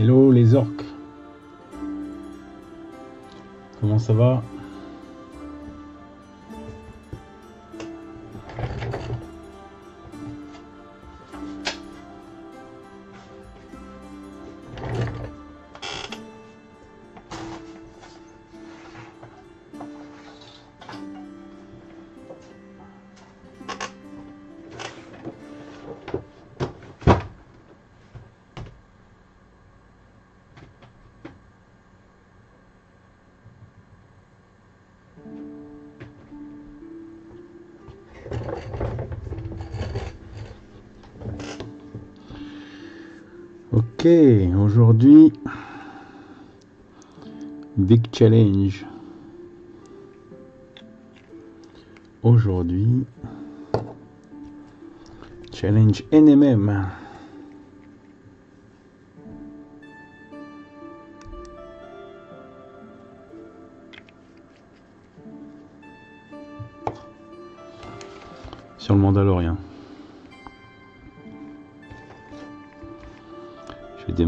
Hello les orques. Comment ça va? Aujourd'hui, Big Challenge. Aujourd'hui, Challenge NMM. Sur le Mandalorien.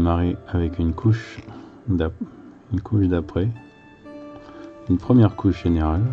Avec une couche une couche d'après, une première couche générale.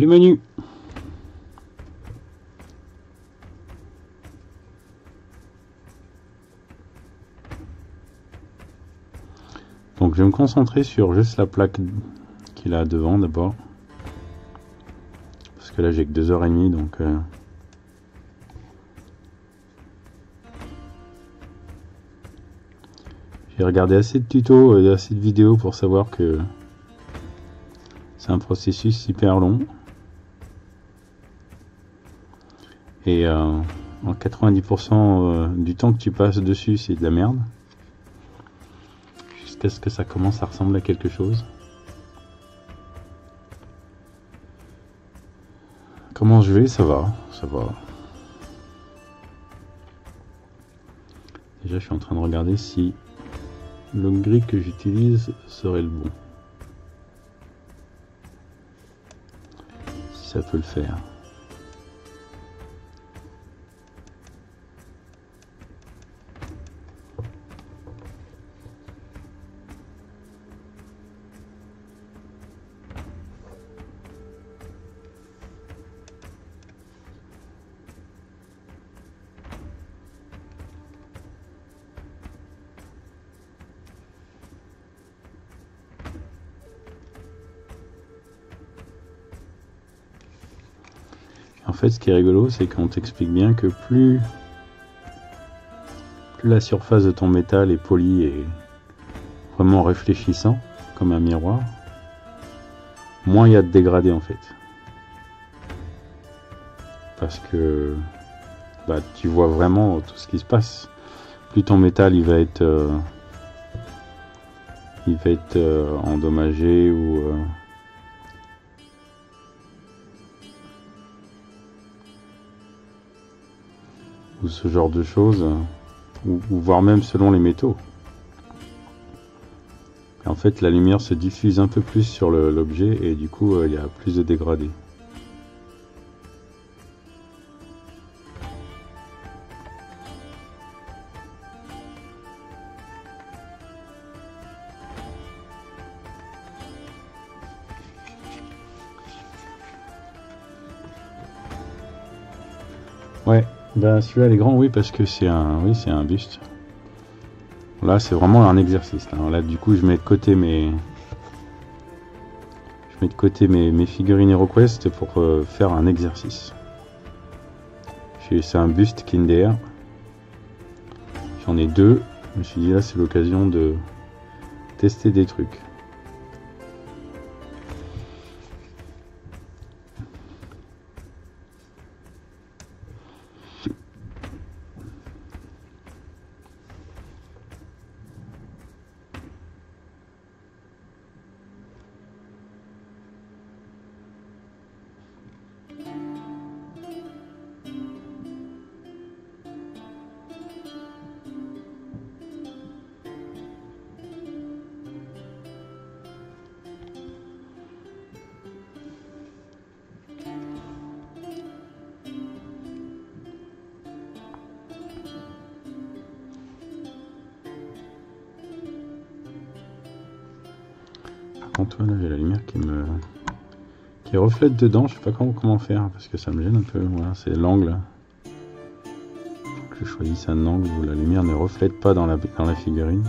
Salut Manu Donc je vais me concentrer sur juste la plaque qu'il a devant d'abord. Parce que là j'ai que deux heures et demie donc... euh, J'ai regardé assez de tutos et assez de vidéos pour savoir que c'est un processus hyper long. Et euh, en 90% euh, du temps que tu passes dessus, c'est de la merde. Jusqu'à ce que ça commence à ressembler à quelque chose. Comment je vais Ça va, ça va. Déjà, je suis en train de regarder si le gris que j'utilise serait le bon. Si ça peut le faire. En fait, ce qui est rigolo, c'est qu'on t'explique bien que plus, la surface de ton métal est polie et vraiment réfléchissant, comme un miroir, moins il y a de dégradés en fait. Parce que bah, tu vois vraiment tout ce qui se passe. Plus ton métal il va être, euh, il va être euh, endommagé ou euh, ce genre de choses, ou, voire même selon les métaux. En fait, la lumière se diffuse un peu plus sur l'objet et du coup, euh, il y a plus de dégradés. Ben celui-là il est grand, oui, parce que c'est un, oui, c'est un buste. Là, c'est vraiment un exercice. Là. là, du coup, je mets de côté mes, je mets de côté mes, mes figurines HeroQuest pour euh, faire un exercice. C'est un buste Kinder. J'en ai deux. Je me suis dit là, c'est l'occasion de tester des trucs. Dedans. Je sais pas comment, faire parce que ça me gêne un peu. Voilà, c'est l'angle. Je choisisse un angle où la lumière ne reflète pas dans la figurine.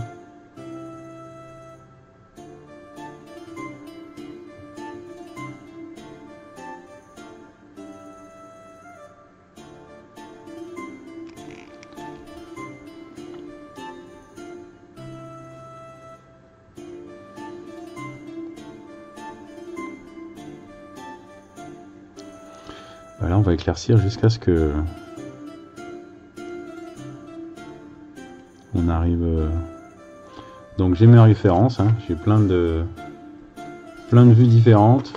Jusqu'à ce que on arrive. euh, Donc j'ai mes références, hein. j'ai plein de plein de vues différentes.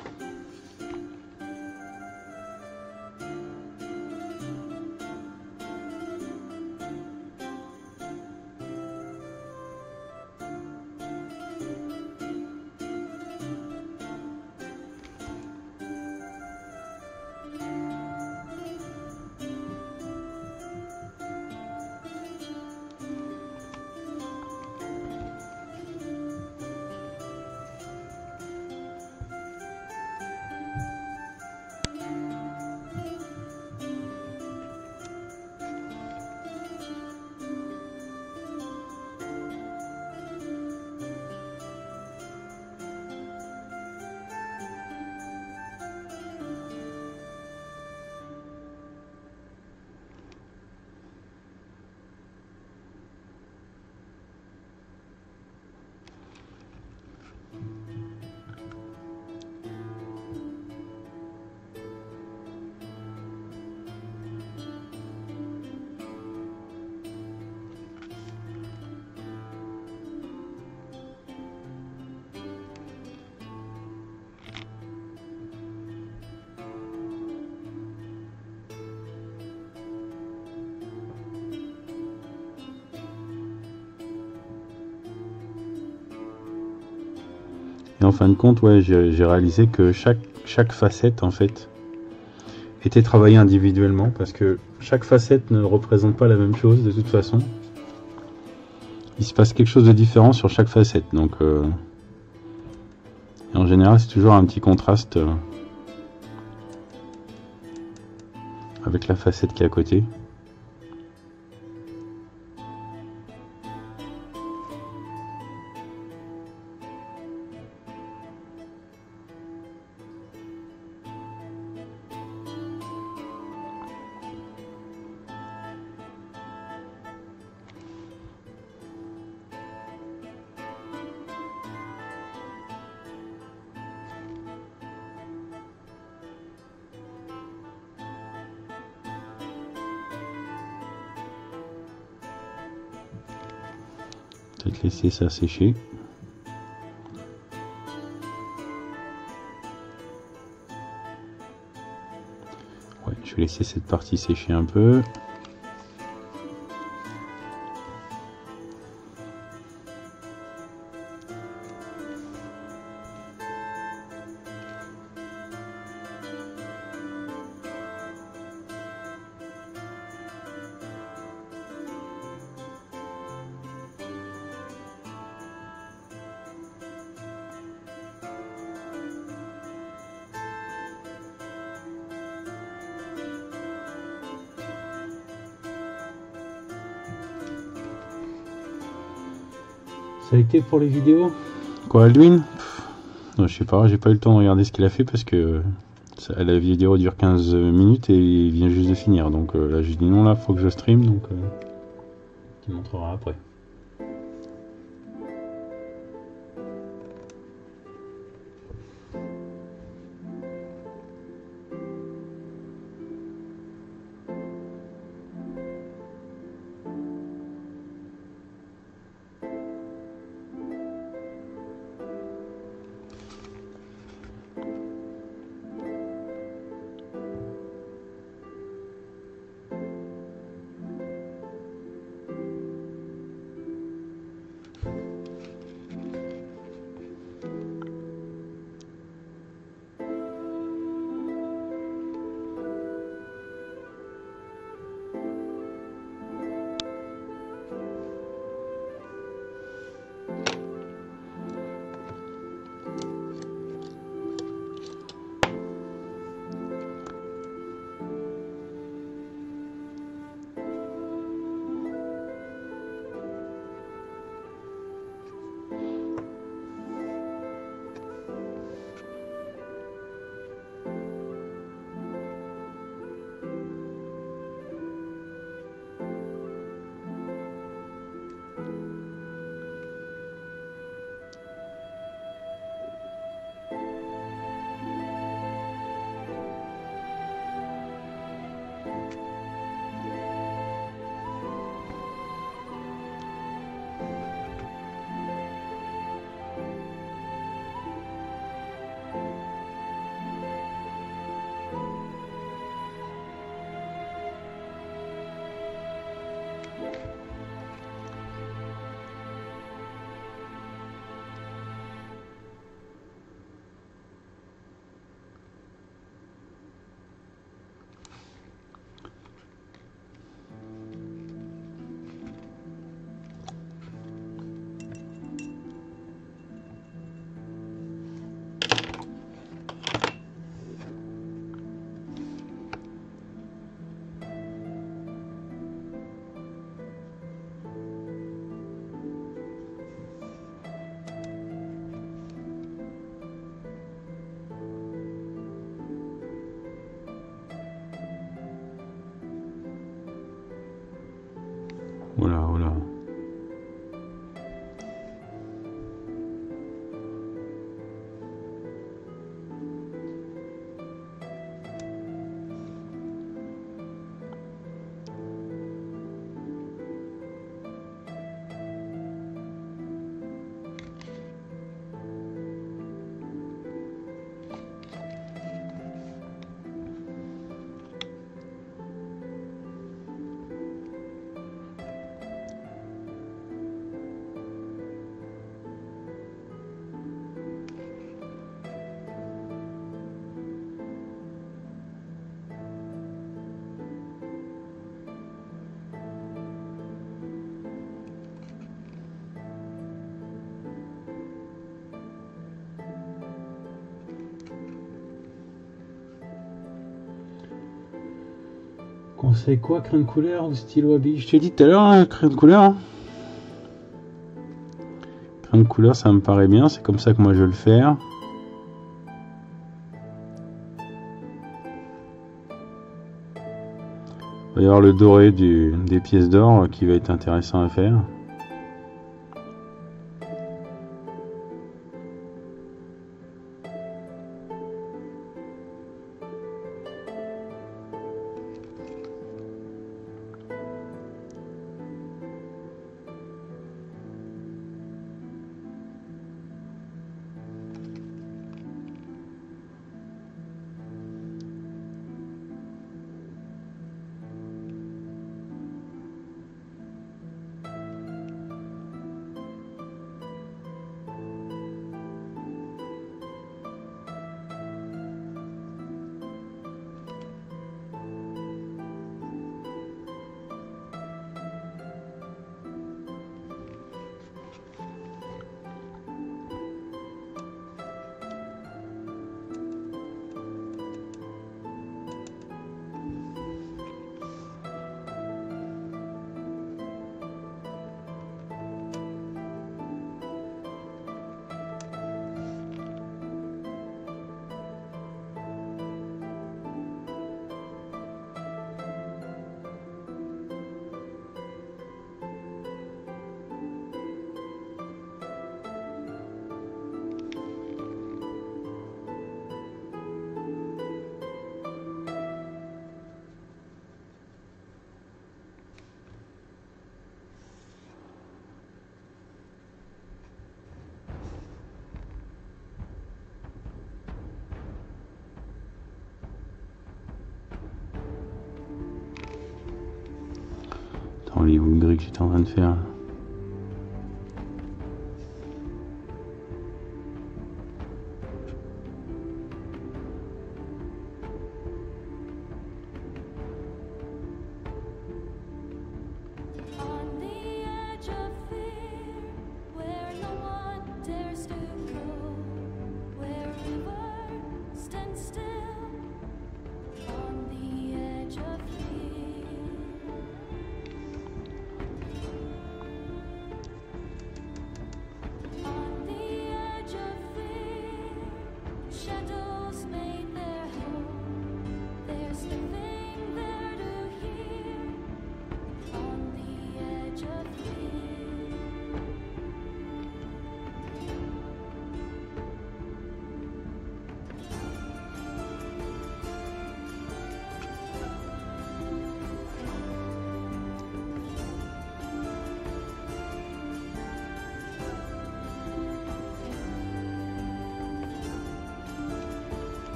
Compte, ouais, j'ai réalisé que chaque, chaque facette, en fait, était travaillée individuellement parce que chaque facette ne représente pas la même chose de toute façon. Il se passe quelque chose de différent sur chaque facette. Donc, euh, en général, c'est toujours un petit contraste euh, avec la facette qui est à côté. Ça sécher. Ouais, je vais laisser cette partie sécher un peu. Été pour les vidéos Quoi, Aldwin? Je sais pas, j'ai pas eu le temps de regarder ce qu'il a fait parce que la vidéo dure 15 minutes et il vient juste de finir. Donc euh, là, j'ai dit non, là, faut que je stream. Donc, euh, tu montreras après. Conseil quoi, de couleur ou stylo à Je t'ai dit tout à l'heure, hein, de couleur. Hein. Crayon de couleur, ça me paraît bien, c'est comme ça que moi je vais le faire. Il va y avoir le doré des pièces d'or qui va être intéressant à faire.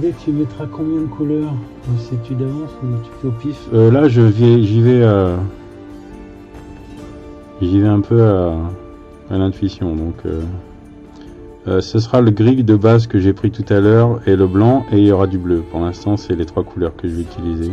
Tu mettras combien de couleurs C'est-tu d'avance ou tu fais au pif Euh, Là, je vais, j'y vais, euh, un peu à, l'intuition. Donc, euh, ce sera le gris de base que j'ai pris tout à l'heure et le blanc et il y aura du bleu. Pour l'instant, c'est les trois couleurs que je vais utiliser.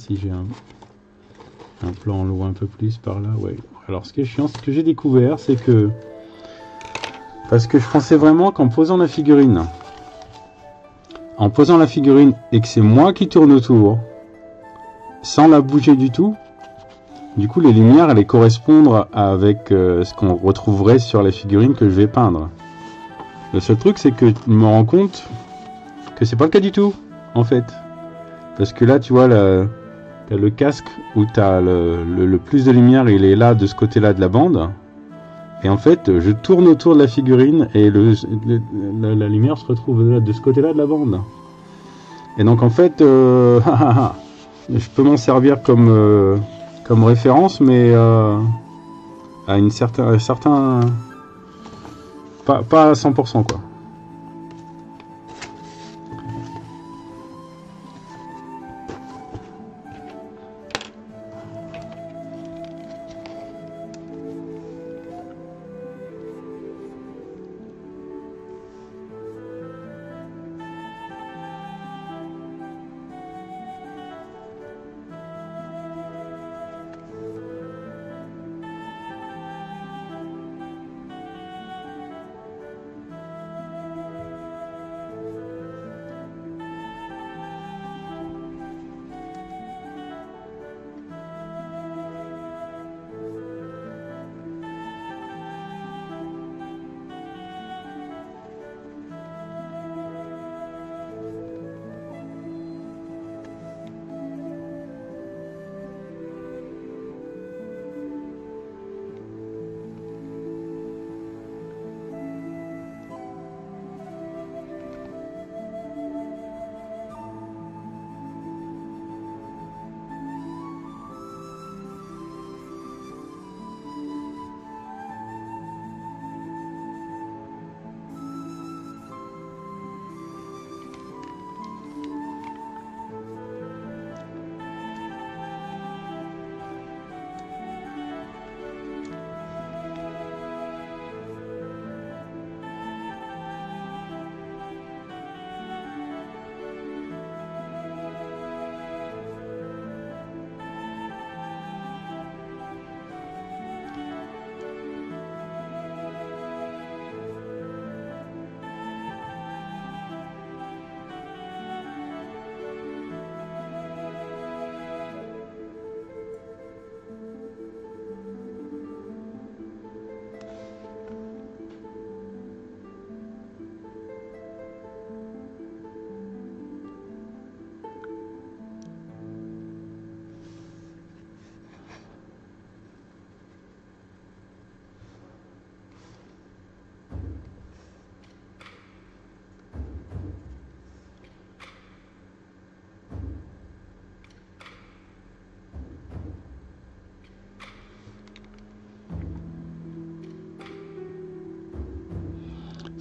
Si j'ai un, un plan loin un peu plus par là. Ouais. Alors, ce qui est chiant, ce que j'ai découvert, c'est que parce que je pensais vraiment qu'en posant la figurine, en posant la figurine et que c'est moi qui tourne autour, sans la bouger du tout, du coup, les lumières allaient correspondre avec euh, ce qu'on retrouverait sur les figurines que je vais peindre. Le seul truc, c'est que je me rends compte que c'est pas le cas du tout, en fait. Parce que là, tu vois, la- le casque où t'as le, le, le plus de lumière, il est là, de ce côté-là de la bande. Et en fait, je tourne autour de la figurine et le, la, lumière se retrouve de, ce côté-là de la bande. Et donc, en fait, euh, je peux m'en servir comme, euh, comme référence, mais euh, à une certain, pas, pas à 100%, quoi.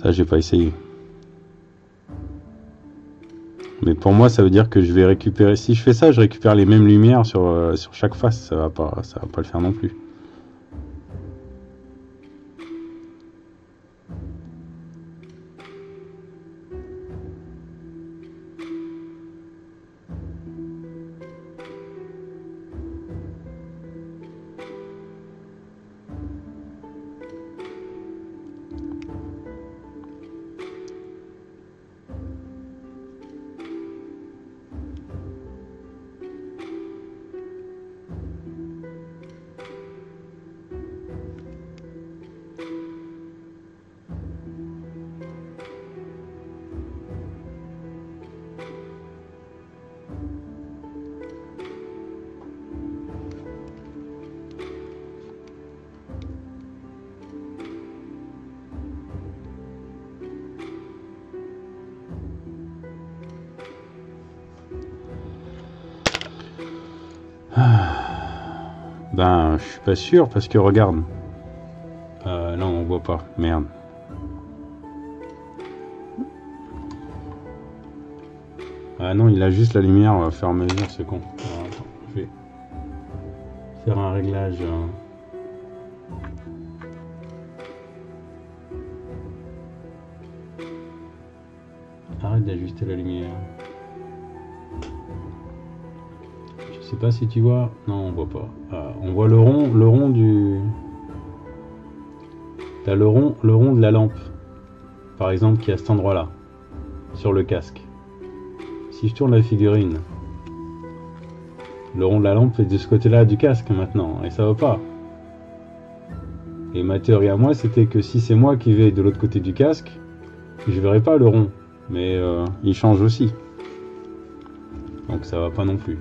Ça, j'ai pas essayé. Mais pour moi, ça veut dire que je vais récupérer. Si je fais ça, je récupère les mêmes lumières sur, euh, chaque face. Ça va ça va pas le faire non plus. Pas sûr parce que regarde. Euh, non, on voit pas. Merde. Ah non, il a juste la lumière. On va faire mesure, c'est con. Alors, je vais faire un réglage. euh. Arrête d'ajuster la lumière. Je sais pas si tu vois. Non, on voit pas. Ah, on voit le rond, le rond du. T'as le rond, le rond de la lampe, par exemple, qui est à cet endroit-là, sur le casque. Si je tourne la figurine, le rond de la lampe est de ce côté-là du casque maintenant, et ça va pas. Et ma théorie à moi, c'était que si c'est moi qui vais de l'autre côté du casque, je verrai pas le rond, mais euh, il change aussi. Donc ça va pas non plus.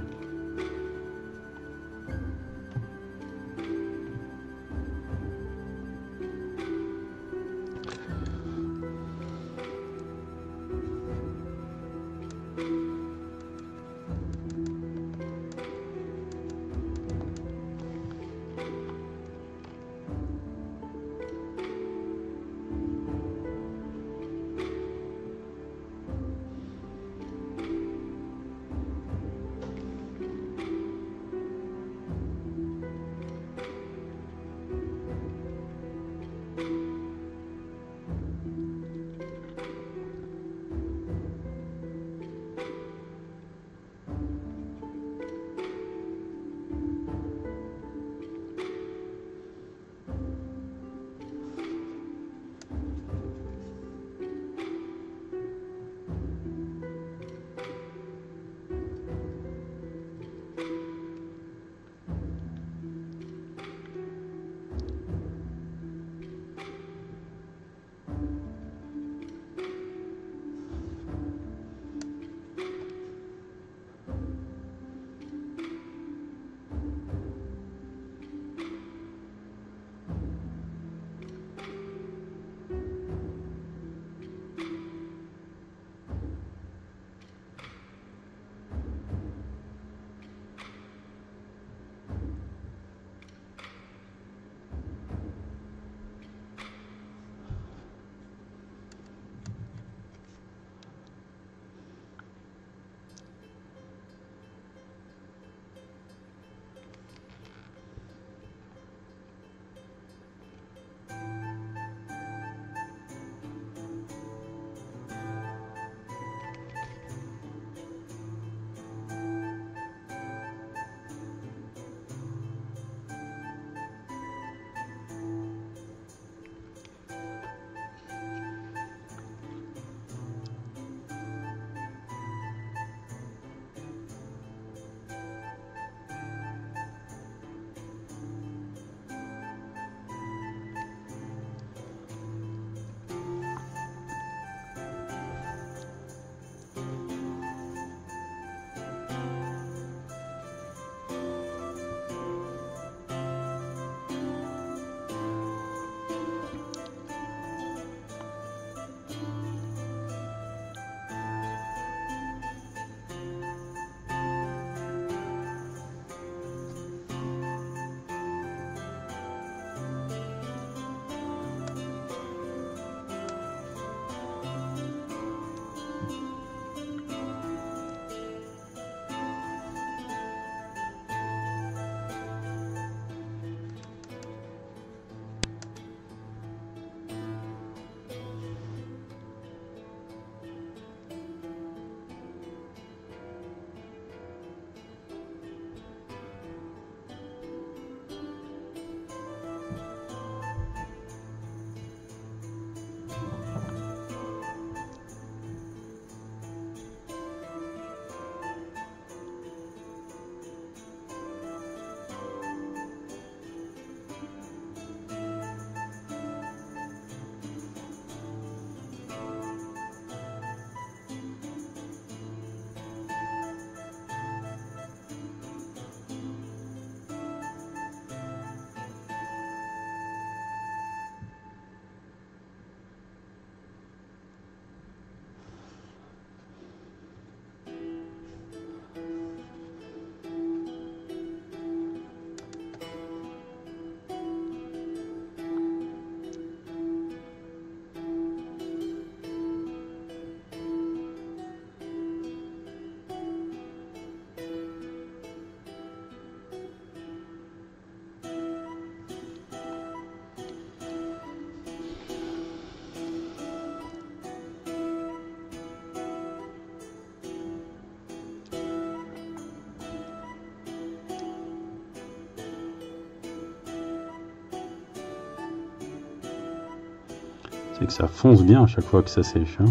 C'est que ça fonce bien à chaque fois que ça sèche. hein.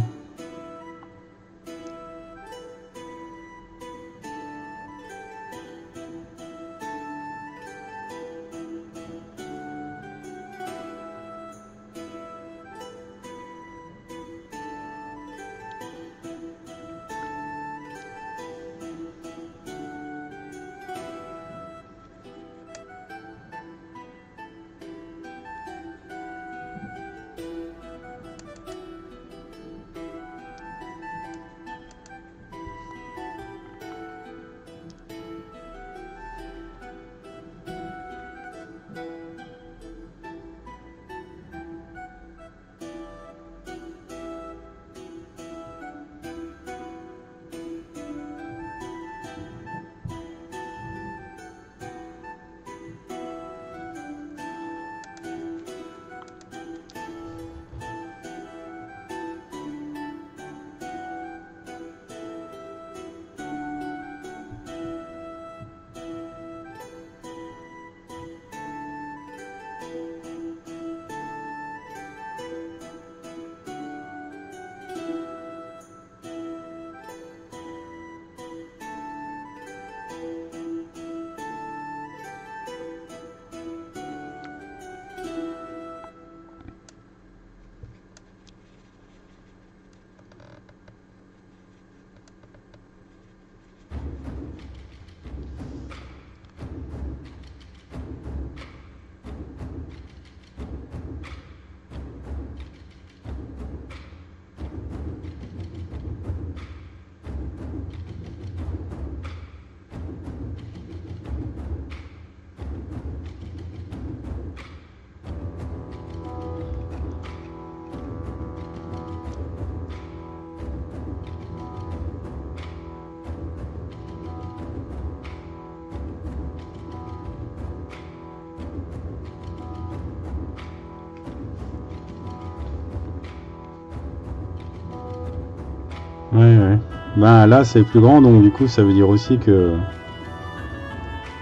Ben là, c'est plus grand, donc du coup, ça veut dire aussi que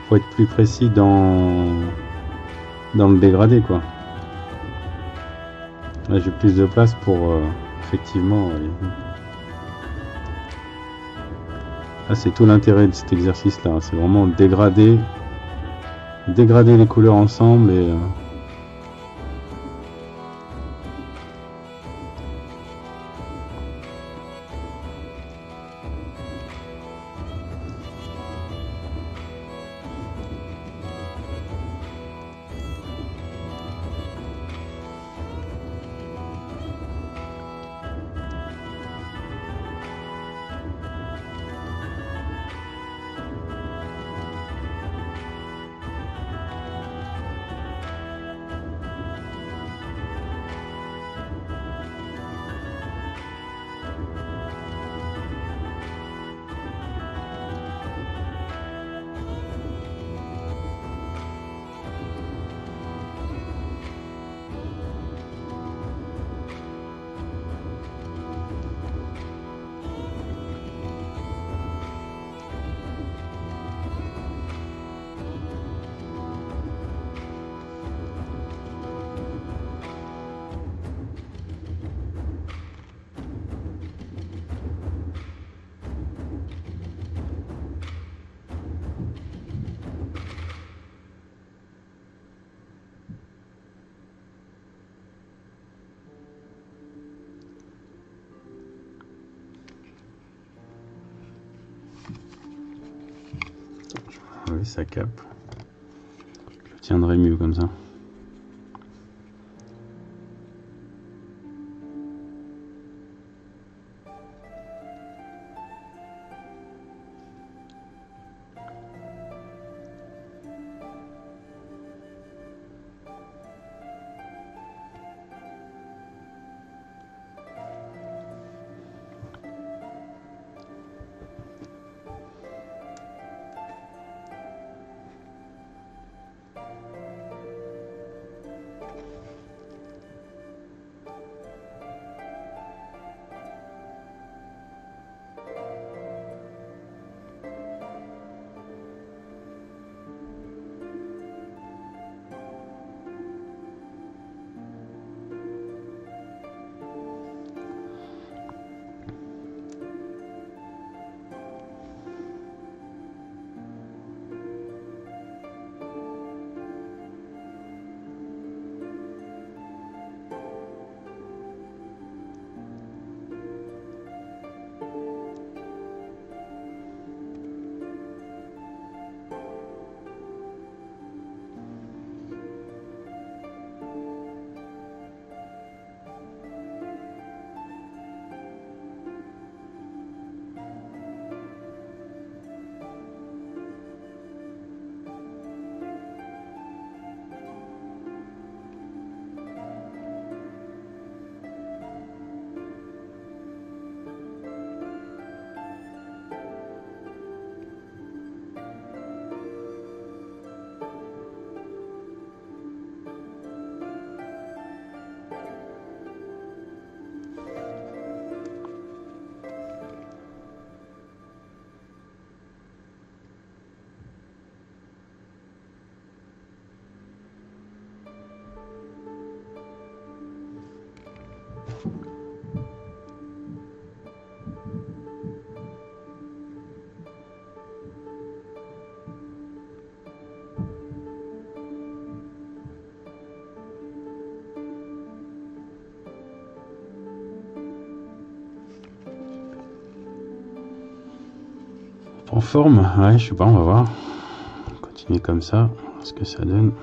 faut être plus précis dans dans le dégradé, quoi. Là, j'ai plus de place pour euh, effectivement. aller- Là, c'est tout l'intérêt de cet exercice-là. C'est vraiment dégrader, dégrader les couleurs ensemble et euh, En forme, ouais, je sais pas, on va voir. Continuer comme ça, ce que ça donne.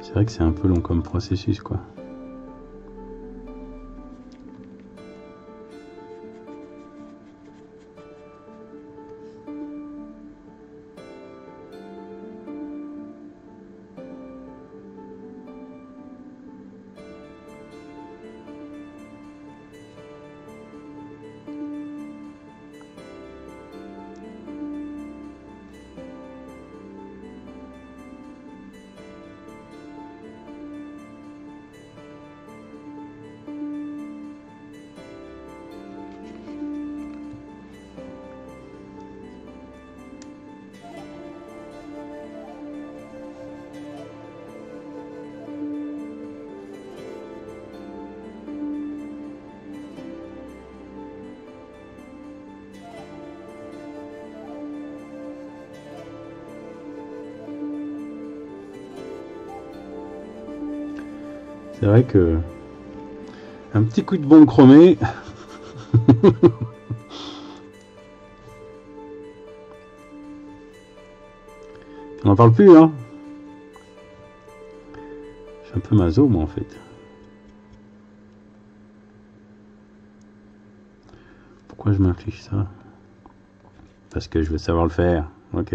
C'est vrai que c'est un peu long comme processus, quoi. C'est vrai que un petit coup de bombe chromé. On n'en parle plus, hein Je un peu maso, moi, en fait. Pourquoi je m'inflige ça? Parce que je veux savoir le faire. Ok.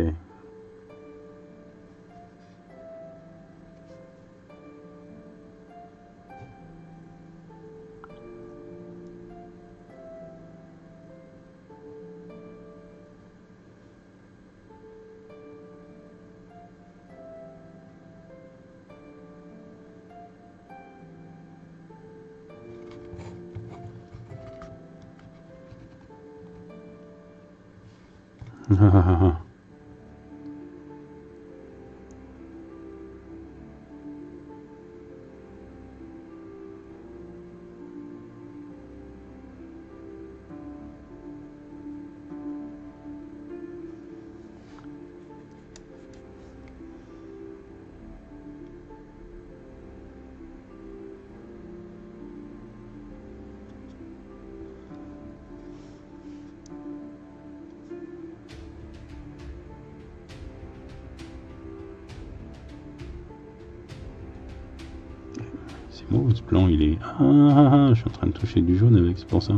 De toucher du jaune avec, c'est pour ça.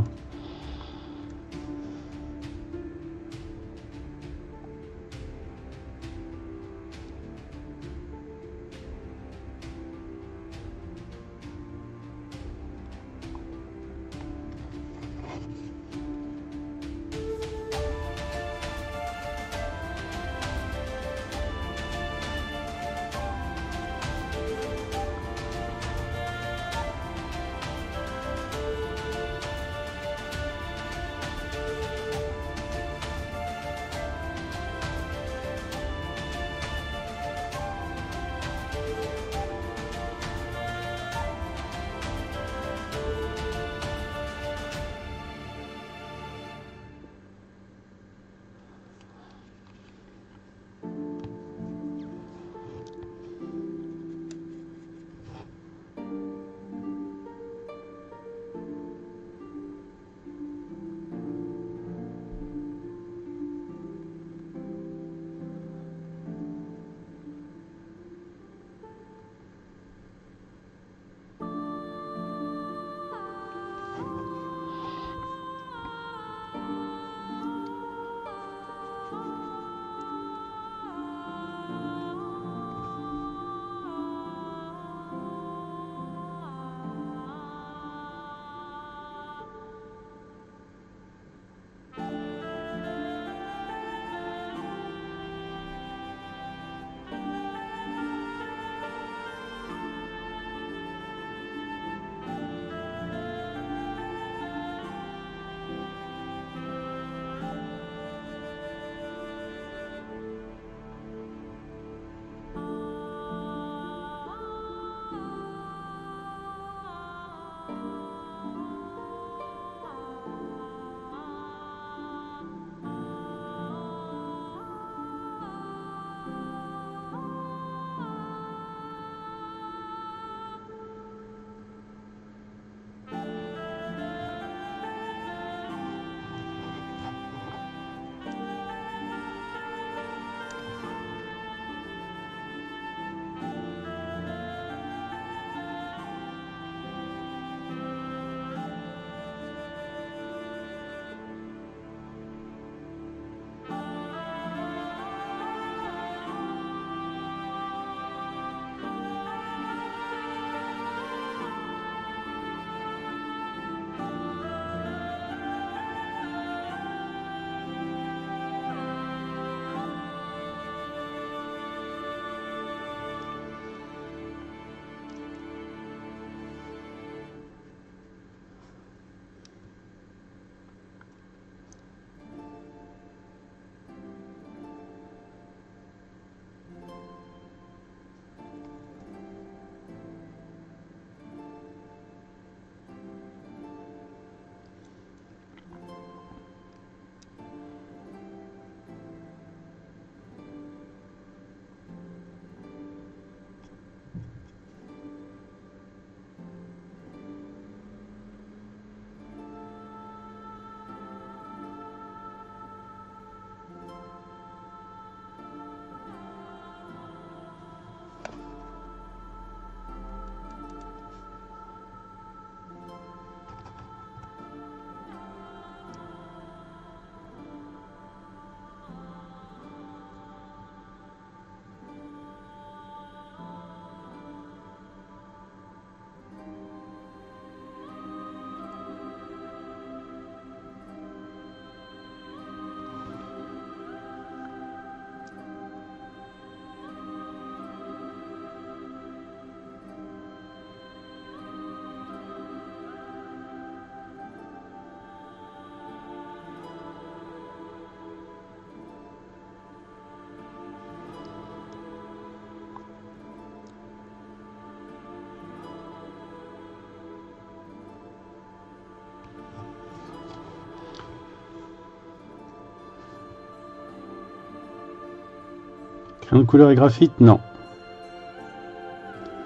Crayon de couleur et graphite, non.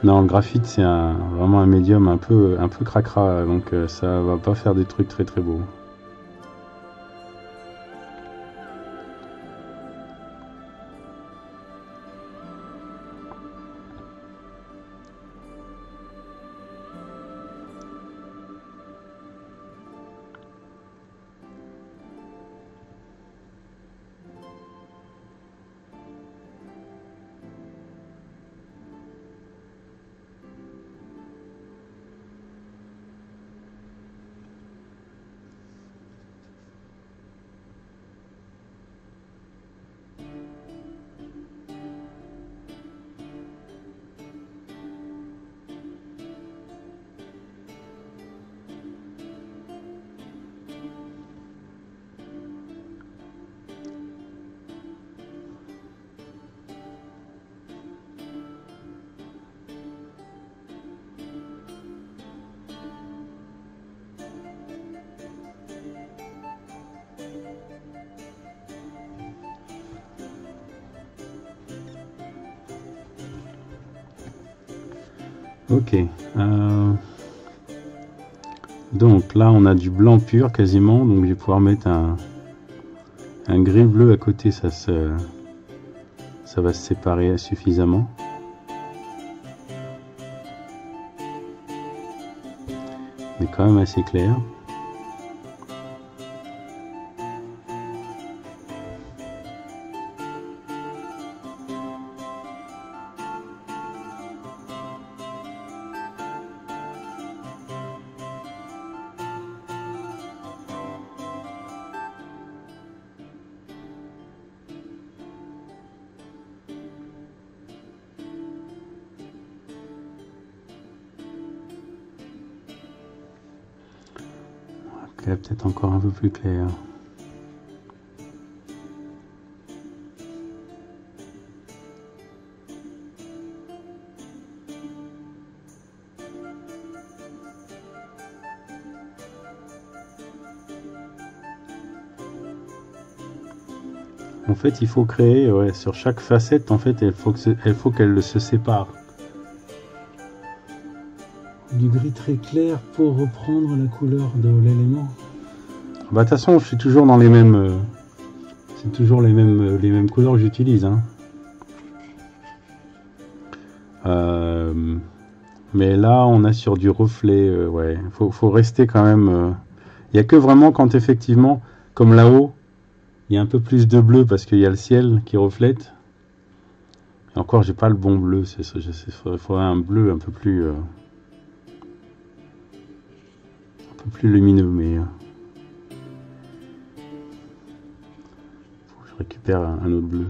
Non, le graphite c'est un, vraiment un médium un peu, un peu cracra, donc euh, ça va pas faire des trucs très très beaux. Blanc pur quasiment. Donc je vais pouvoir mettre un, un gris bleu à côté. Ça, se... ça va se séparer suffisamment. Mais quand même assez clair. En fait, il faut créer, sur chaque facette, en fait, il faut qu'elle se sépare. Du gris très clair pour reprendre la couleur de l'élément. Bah, de toute façon, je suis toujours dans les mêmes. euh, c'est toujours les mêmes, euh, les mêmes couleurs que j'utilise. Hein. Euh, mais là, on est sur du reflet. euh, ouais, faut, faut rester quand même. Il n'y a que vraiment quand effectivement, comme là-haut, il y a un peu plus de bleu parce qu'il y a le ciel qui reflète. Et encore, j'ai pas le bon bleu. Il faudrait, un bleu un peu plus. un peu plus lumineux, mais. Récupère un, autre bleu.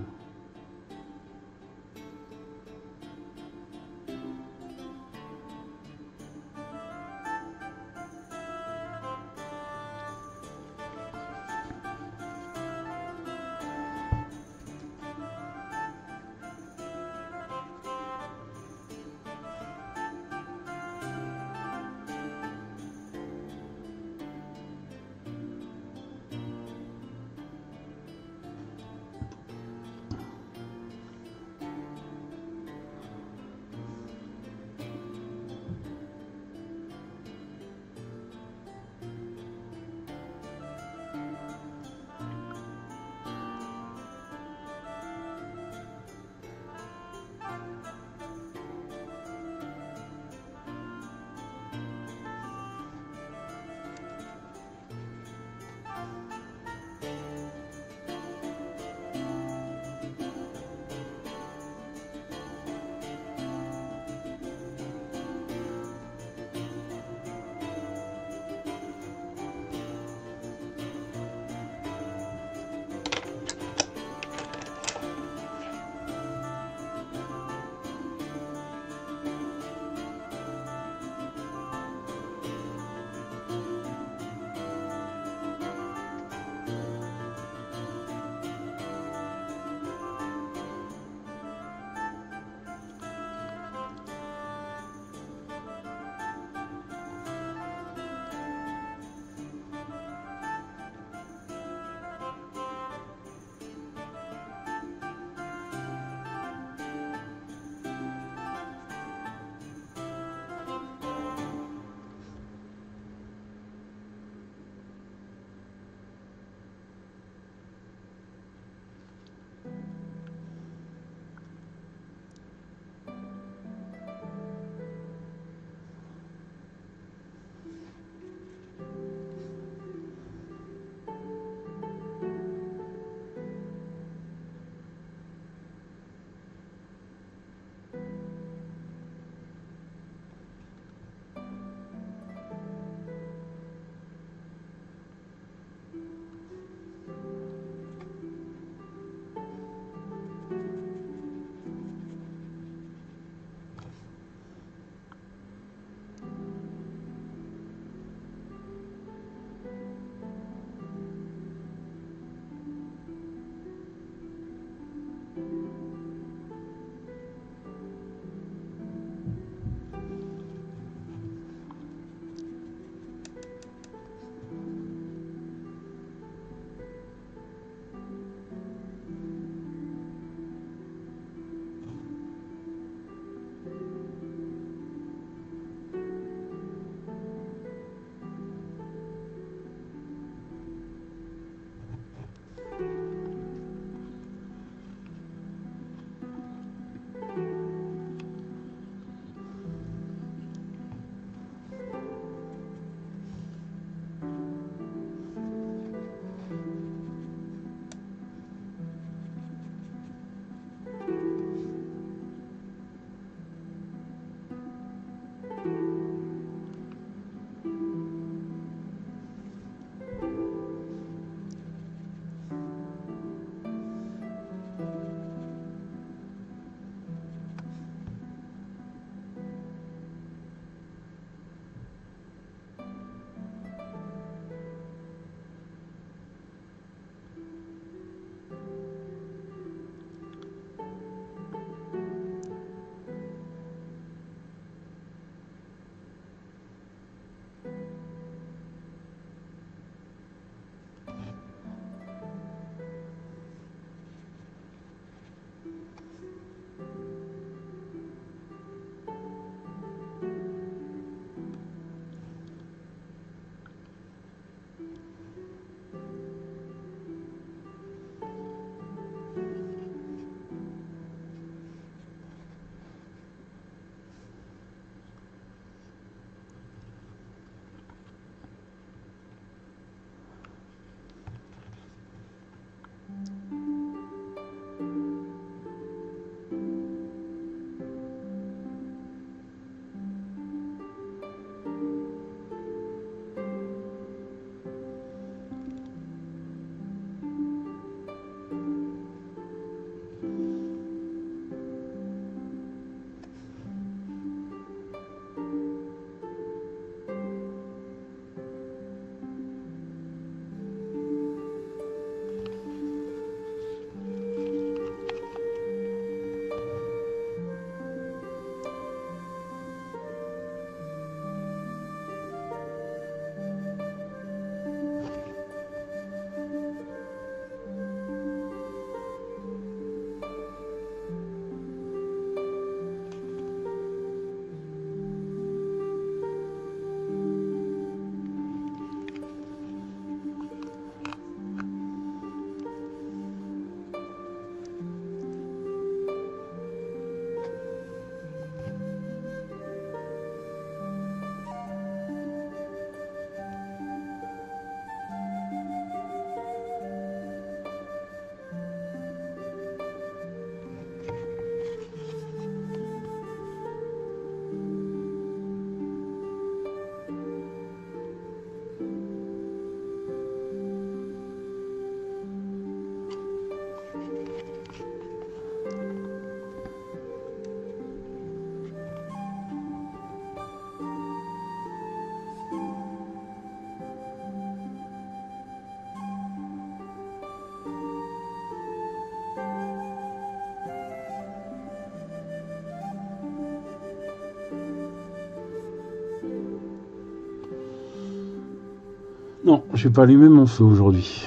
Non, j'ai pas allumé mon feu aujourd'hui.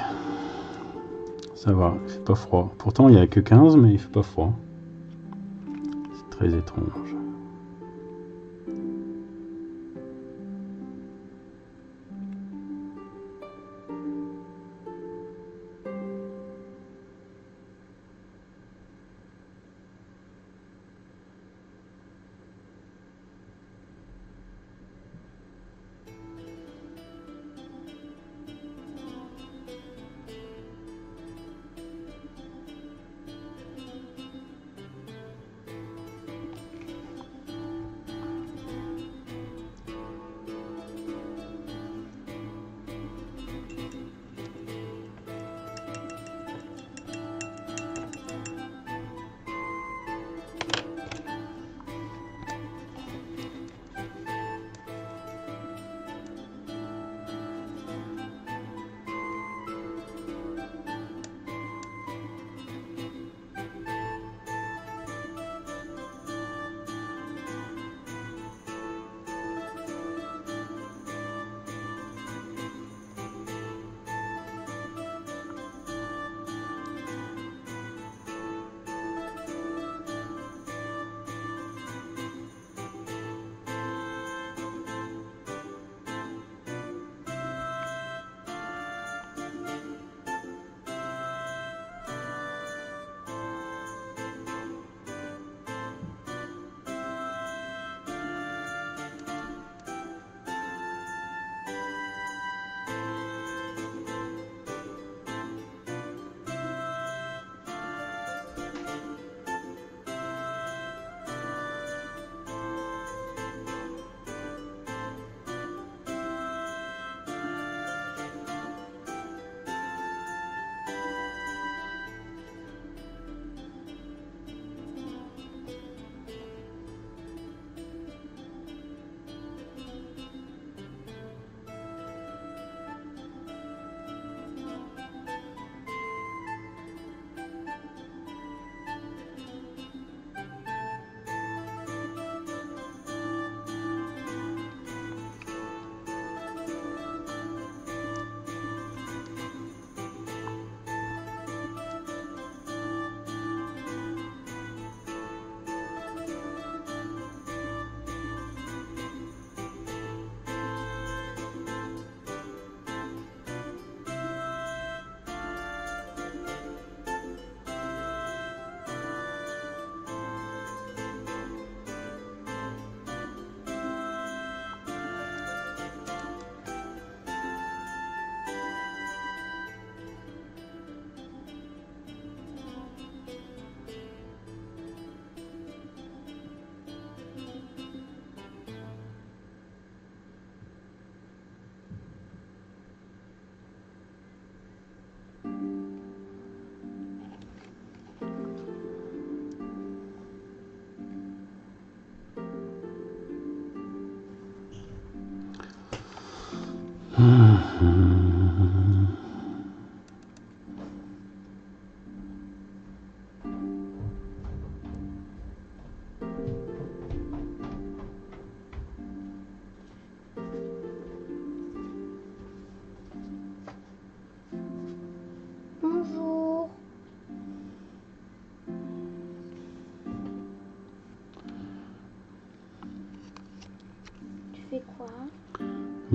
Ça va, il fait pas froid. Pourtant, il y a que 15, mais il fait pas froid. C'est très étrange.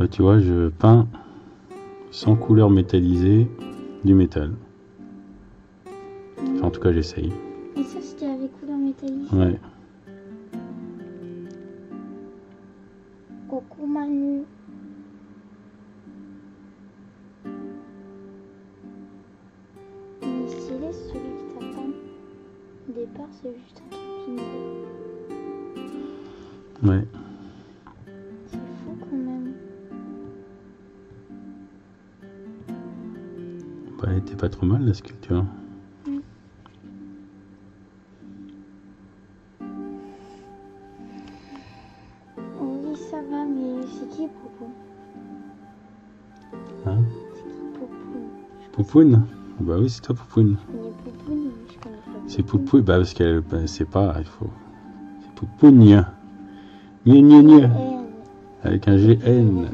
Bah tu vois, je peins sans couleur métallisée du métal. En tout cas, j'essaye. Poupoune Bah oui, c'est toi Poupoune. Pas C'est Poupouille, bah parce qu'elle bah, c'est pas, il faut. C'est Poupoune. Gna. Eh, Avec un GN.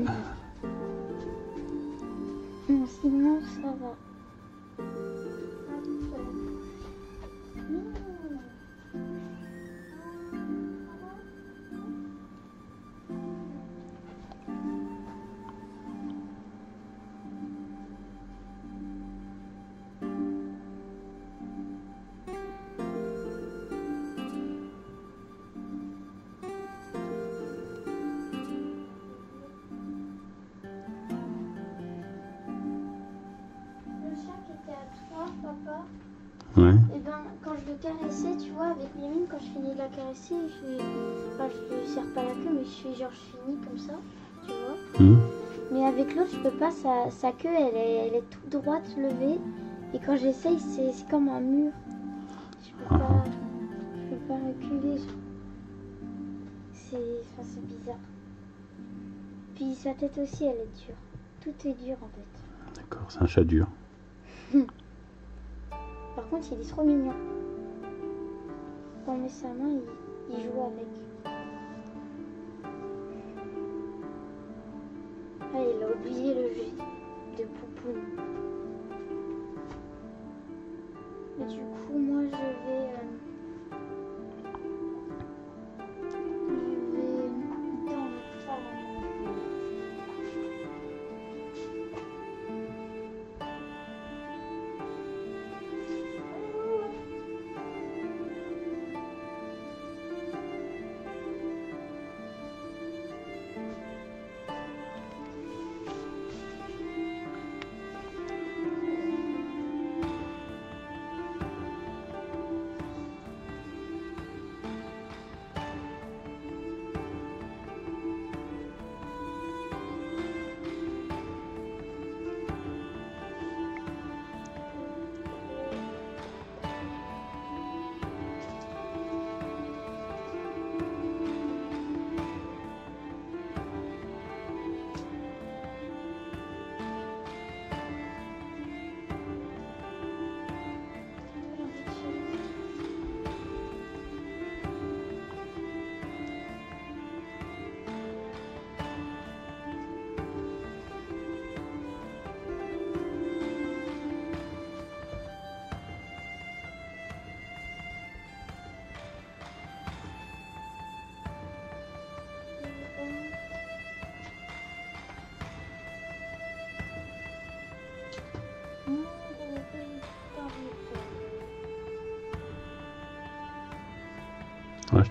Reculer. C'est enfin, c'est bizarre. Puis sa tête aussi, elle est dure. Tout est dur en fait. D'accord, c'est un chat dur. Par contre, il est trop mignon. Quand on met sa main, il, il joue avec. Ah, il a oublié le jeu de Poupoune. Et du coup, moi, je vais... euh,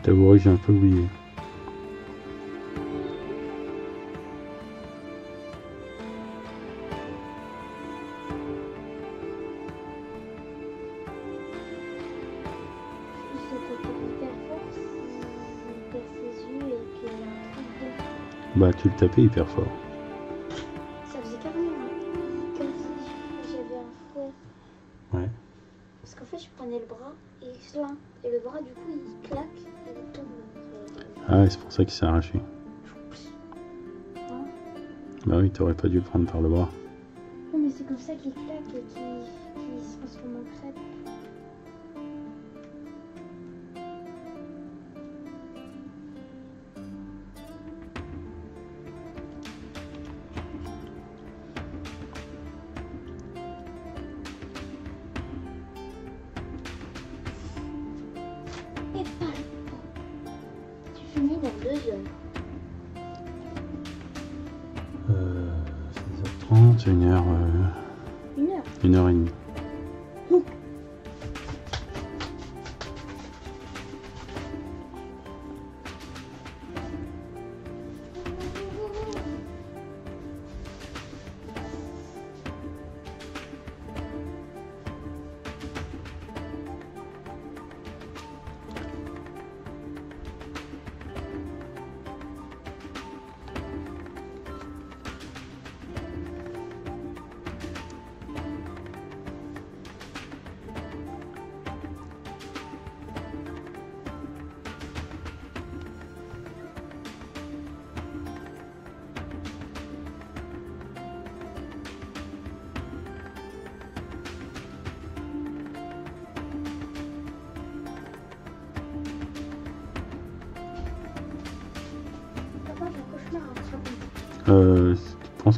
t'avouerai que j'ai un peu oublié. Bah, tu le tapais hyper fort. Pour ça qu'il s'est arraché. Bah oui, t'aurais pas dû le prendre par le bras. Non, mais c'est comme ça qu'il claque et qu'il qu'il se transforme en crêpe.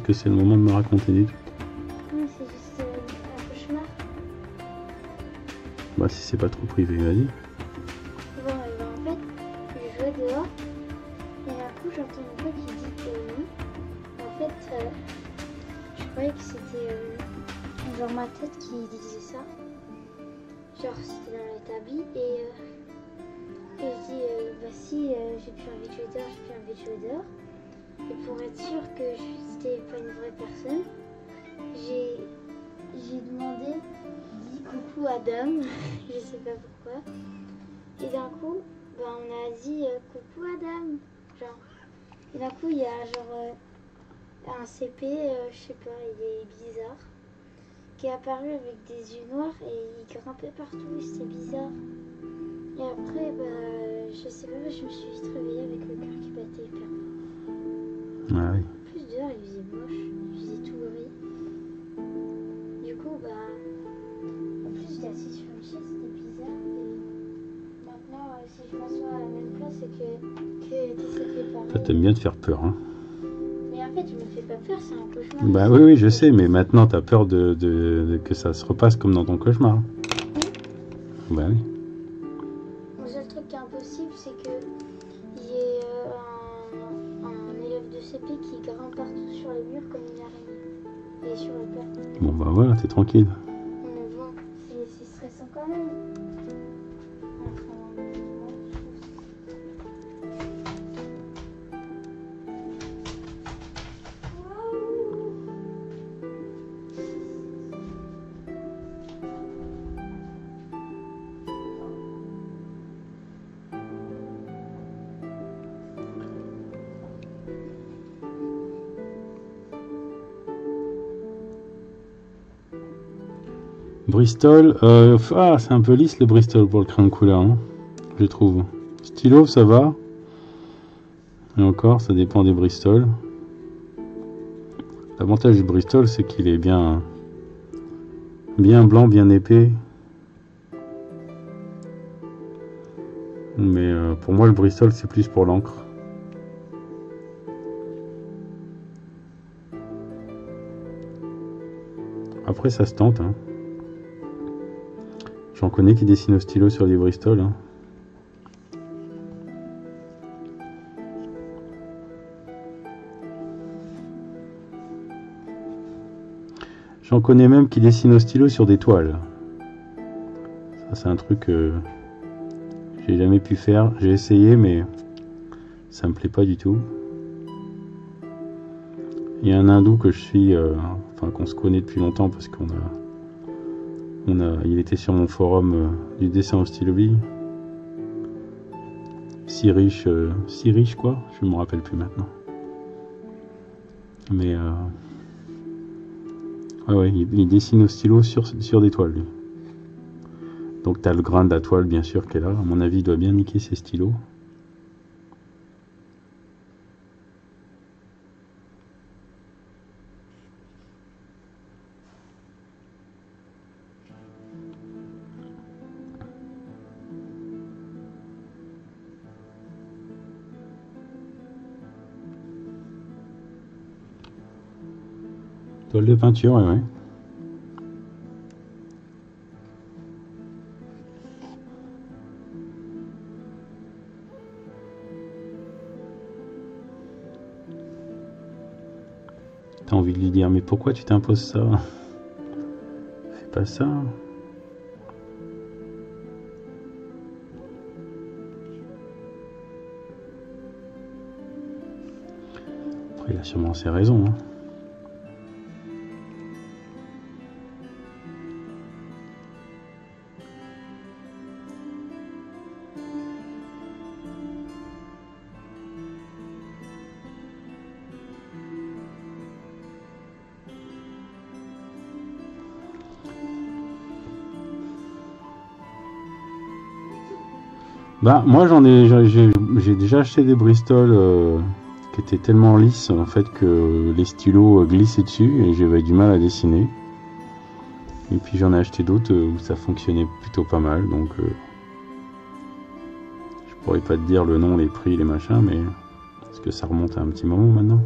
Que c'est le moment de me raconter des trucs c'est juste euh, un cauchemar. Bah, si c'est pas trop privé, vas-y. D'un coup, il y a genre euh, un CP, euh, je sais pas, il est bizarre, qui est apparu avec des yeux noirs et il grimpait partout, et c'était bizarre. Et après, bah, je sais pas, je me suis vite réveillée avec le cœur qui battait hyper fort. Ah oui. En plus dehors, il faisait moche, il faisait tout gris. Du coup, bah, en plus j'étais assise si je m'assois à la même place, que, que ça bien te faire peur, hein Mais en fait, je me fais pas peur, c'est un cauchemar. Bah oui, oui, je sais, mais maintenant, t'as peur de, de- de- que ça se repasse comme dans ton cauchemar. Bah oui. Le seul truc qui est impossible, c'est que il y ait euh, un, un élève de CP qui grimpe partout sur les murs comme une araignée. Et sur le plat. Bon, bah voilà, t'es tranquille. Bristol, euh, ah, c'est un peu lisse le Bristol pour le crayon couleur, non Je trouve. Stylo, ça va. Et encore, ça dépend des Bristol. L'avantage du Bristol, c'est qu'il est bien, bien blanc, bien épais. Mais euh, pour moi, le Bristol, c'est plus pour l'encre. Après, ça se tente. Hein. J'en connais qui dessinent au stylo sur des Bristol. hein. J'en connais même qui dessinent au stylo sur des toiles. Ça, c'est un truc que j'ai jamais pu faire. J'ai essayé, mais ça me plaît pas du tout. Il y a un hindou que je suis, euh, enfin qu'on se connaît depuis longtemps parce qu'on a il était sur mon forum euh, du dessin au stylo bille. Si riche, euh, si riche quoi, je me rappelle plus maintenant. Mais euh, ouais, ouais, il, il dessine au stylo sur, sur des toiles. lui. Donc t'as le grain de la toile bien sûr qui est là. À mon avis, il doit bien niquer ses stylos. Peinture. T'as envie de lui dire, mais pourquoi tu t'imposes ça? Fais pas ça. Il a sûrement ses raisons. hein. Bah, moi j'en ai, j'ai- déjà acheté des Bristol euh, qui étaient tellement lisses en fait que les stylos euh, glissaient dessus et j'avais du mal à dessiner. Et puis j'en ai acheté d'autres euh, où ça fonctionnait plutôt pas mal, donc je pourrais pas te dire le nom, les prix, les machins, mais parce que ça remonte à un petit moment maintenant?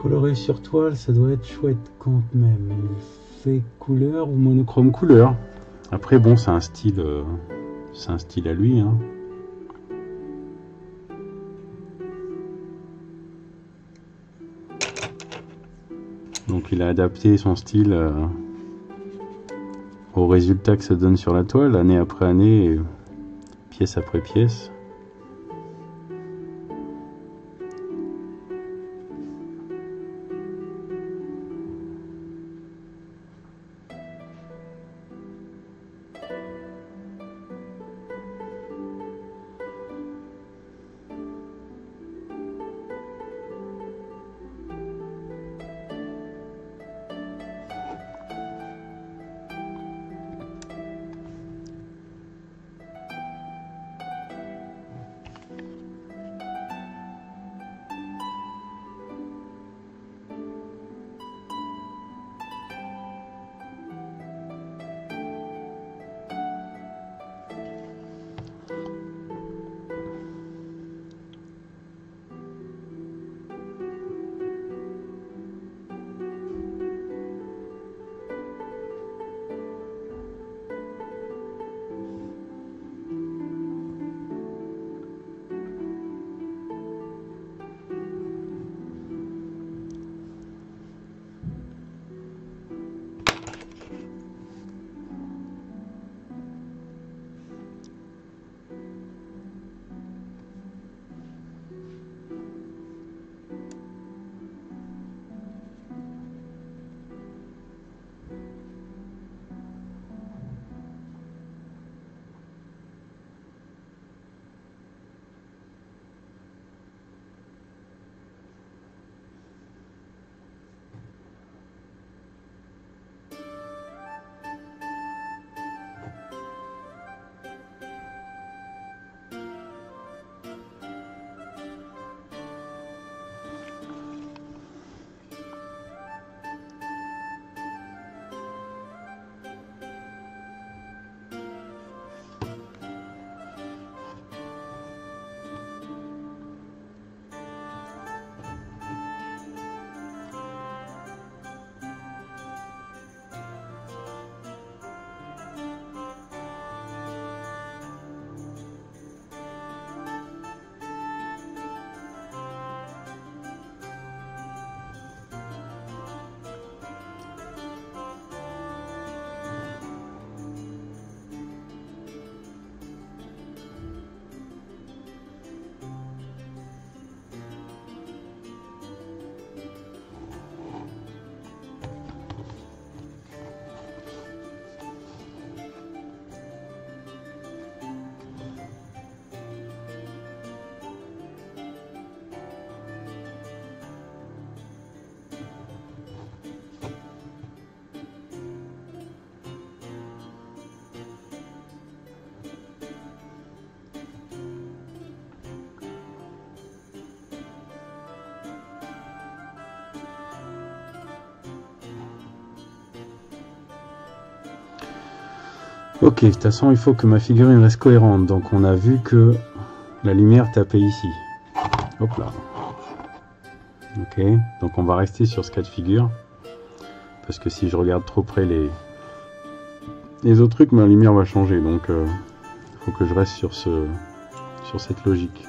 Coloré sur toile, ça doit être chouette quand même. Il fait couleur ou monochrome couleur. Après, bon, c'est un style, euh, c'est un style à lui. Hein. Donc, il a adapté son style euh, au résultat que ça donne sur la toile, année après année, pièce après pièce. Ok, de toute façon, il faut que ma figurine reste cohérente. Donc, on a vu que la lumière tapait ici. Hop là. Ok, donc on va rester sur ce cas de figure. Parce que si je regarde trop près les, autres trucs, ma lumière va changer. Donc, il faut que je reste sur, ce, sur cette logique.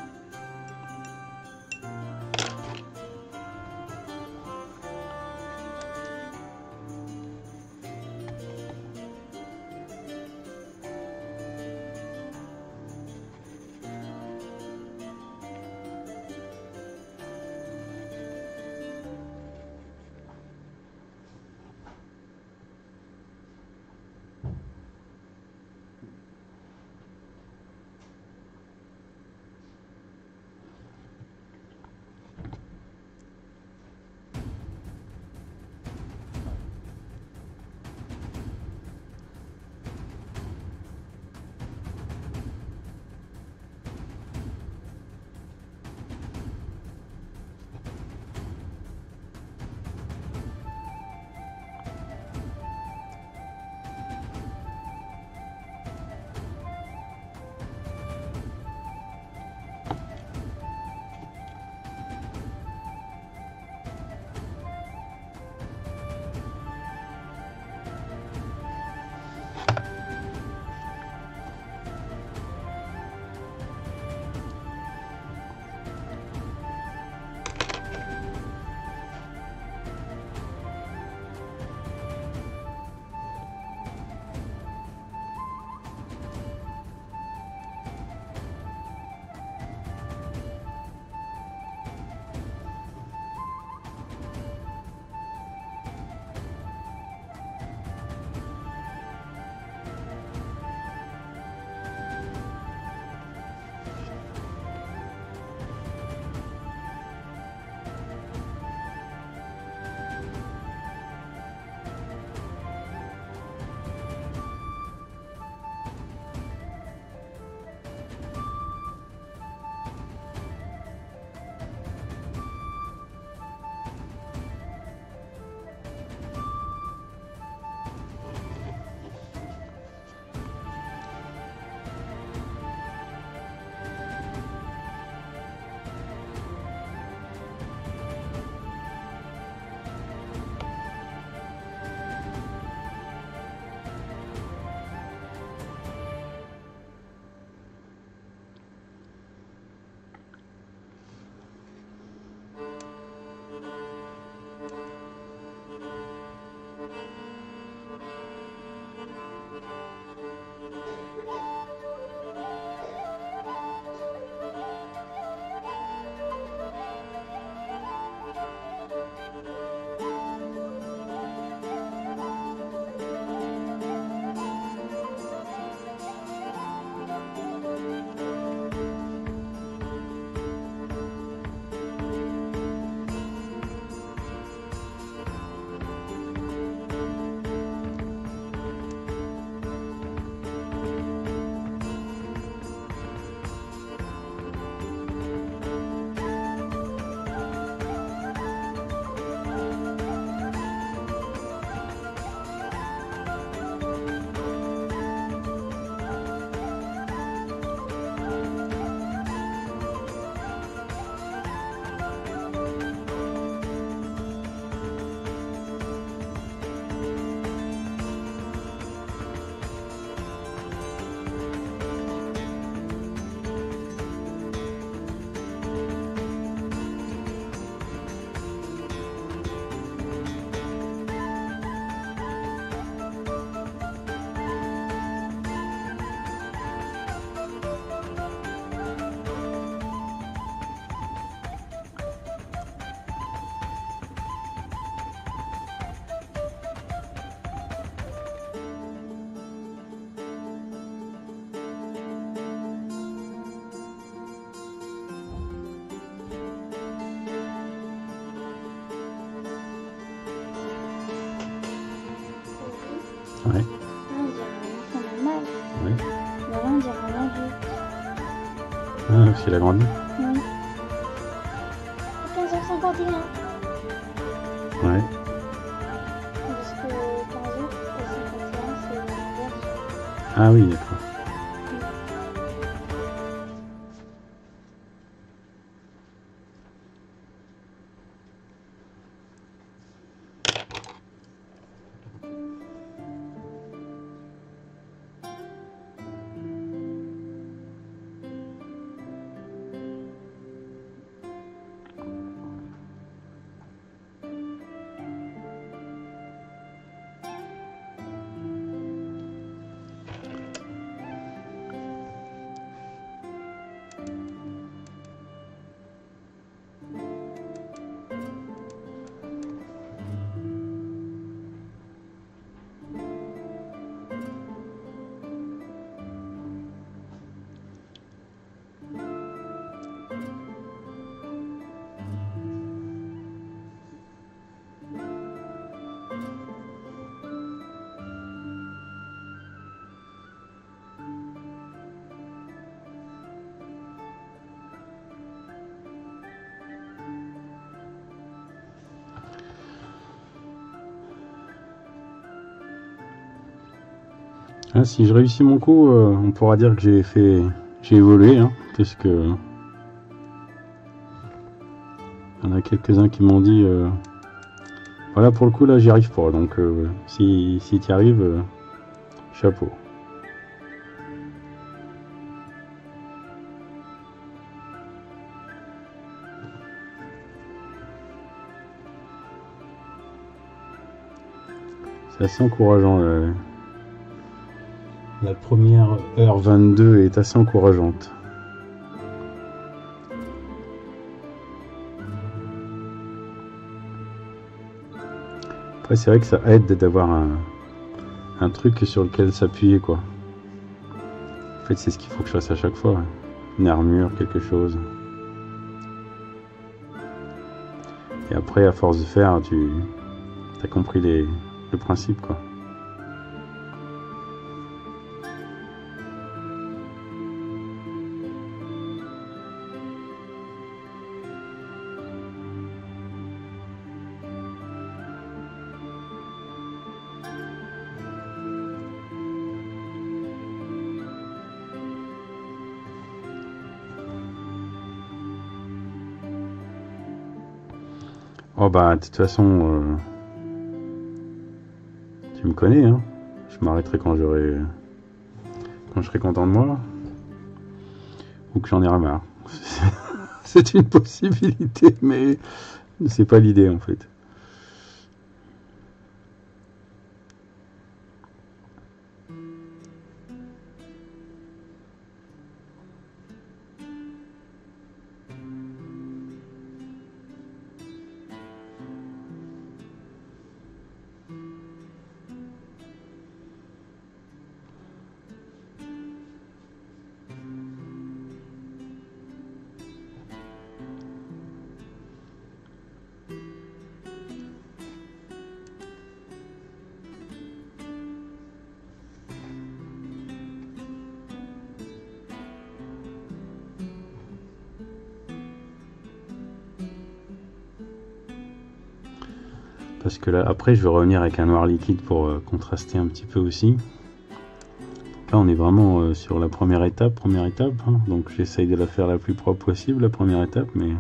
Qu'il a grandi. Oui. 15h51. Ouais. Parce que 15h et 51, c'est. Ah oui, d'accord. Ah, si je réussis mon coup, euh, on pourra dire que j'ai fait, j'ai évolué, hein, parce que il y en a quelques-uns qui m'ont dit, euh, voilà pour le coup là j'y arrive pas, donc euh, si si tu arrives, chapeau. C'est assez encourageant. là. La première heure 22 est assez encourageante. Après, c'est vrai que ça aide d'avoir un, truc sur lequel s'appuyer, quoi. En fait, c'est ce qu'il faut que je fasse à chaque fois. Une armure, quelque chose. Et après, à force de faire, tu as compris le principe, quoi. Oh bah, de toute façon, euh, tu me connais, hein. Je m'arrêterai quand j'aurai, quand je serai content de moi, ou que j'en ai marre. C'est une possibilité, mais c'est pas l'idée en fait. Parce que là, après, je vais revenir avec un noir liquide pour euh, contraster un petit peu aussi. Là, on est vraiment euh, sur la première étape, première étape. hein. donc, j'essaye de la faire la plus propre possible, la première étape, mais...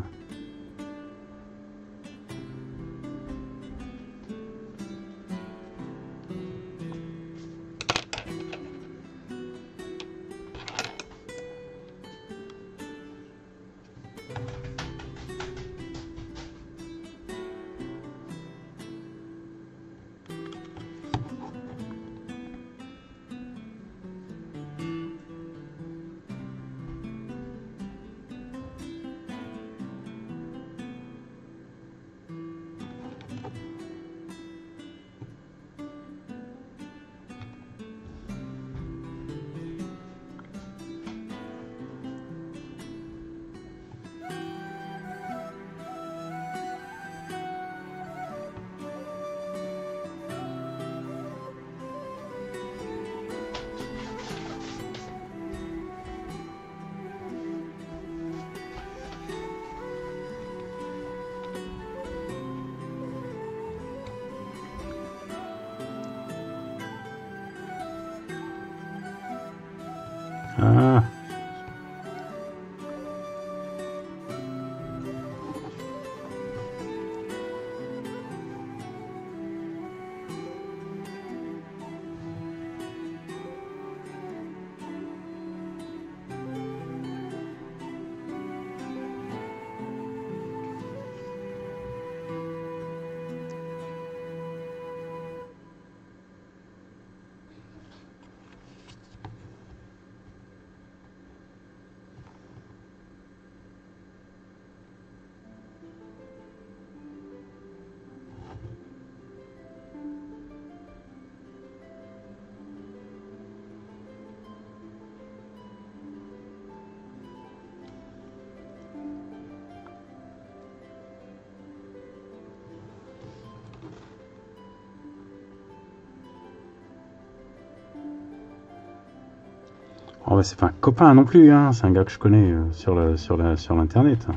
copain non plus, hein. c'est un gars que je connais euh, sur le, sur la, sur l'internet.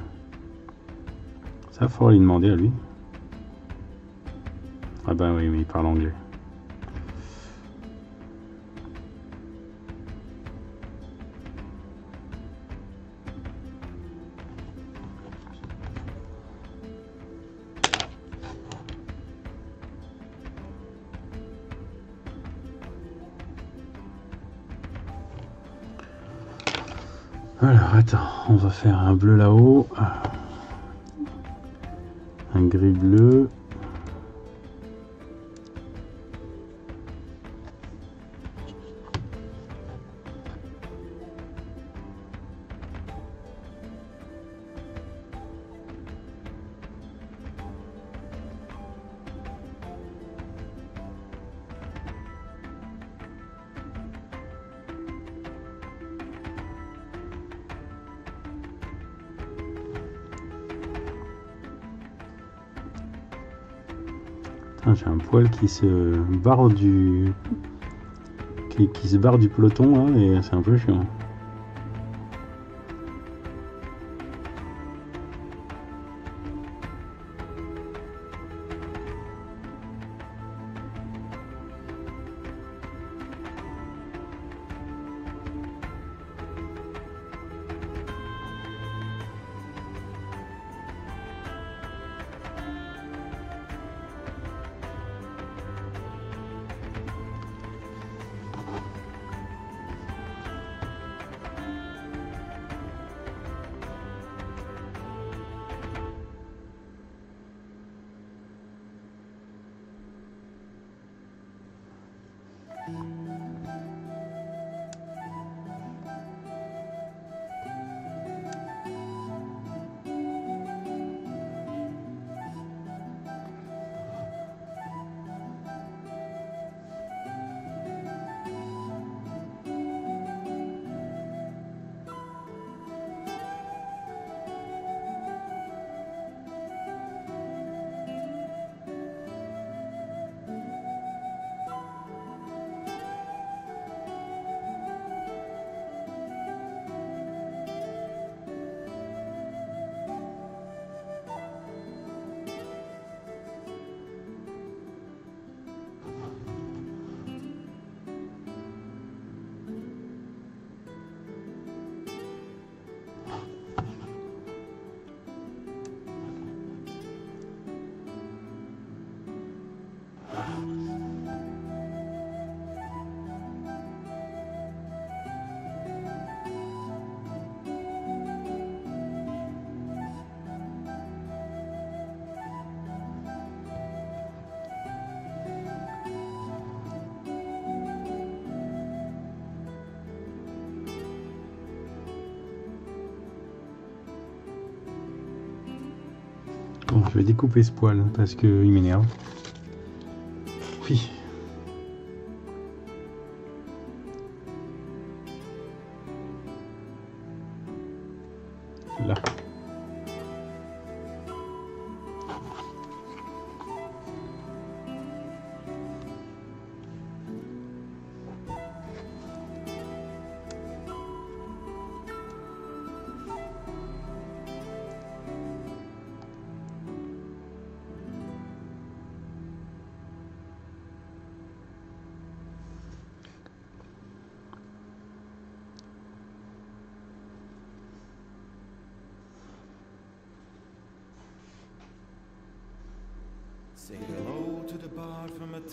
Ça, faut lui demander à lui. Ah bah oui, mais il parle anglais. On va faire un bleu là-haut. Un gris bleu. J'ai un poil qui se barre du. qui, se barre du peloton là, et c'est un peu chiant. découper ce poil parce qu'il m'énerve.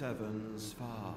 Seven's far.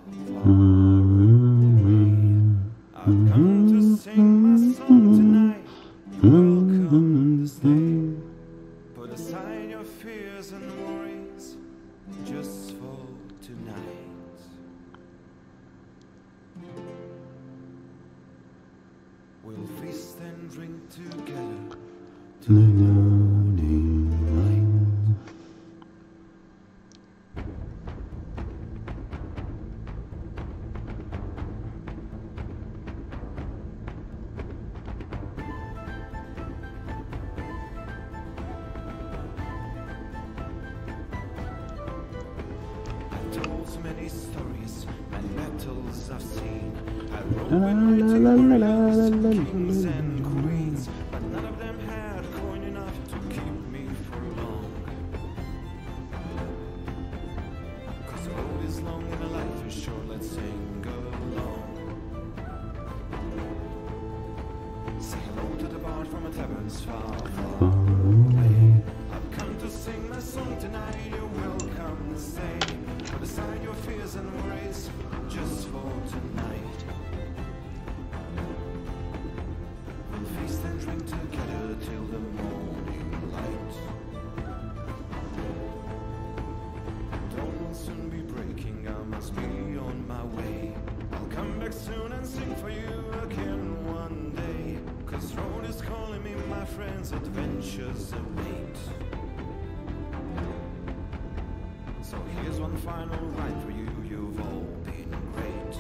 one final rhyme for you. You've all been great.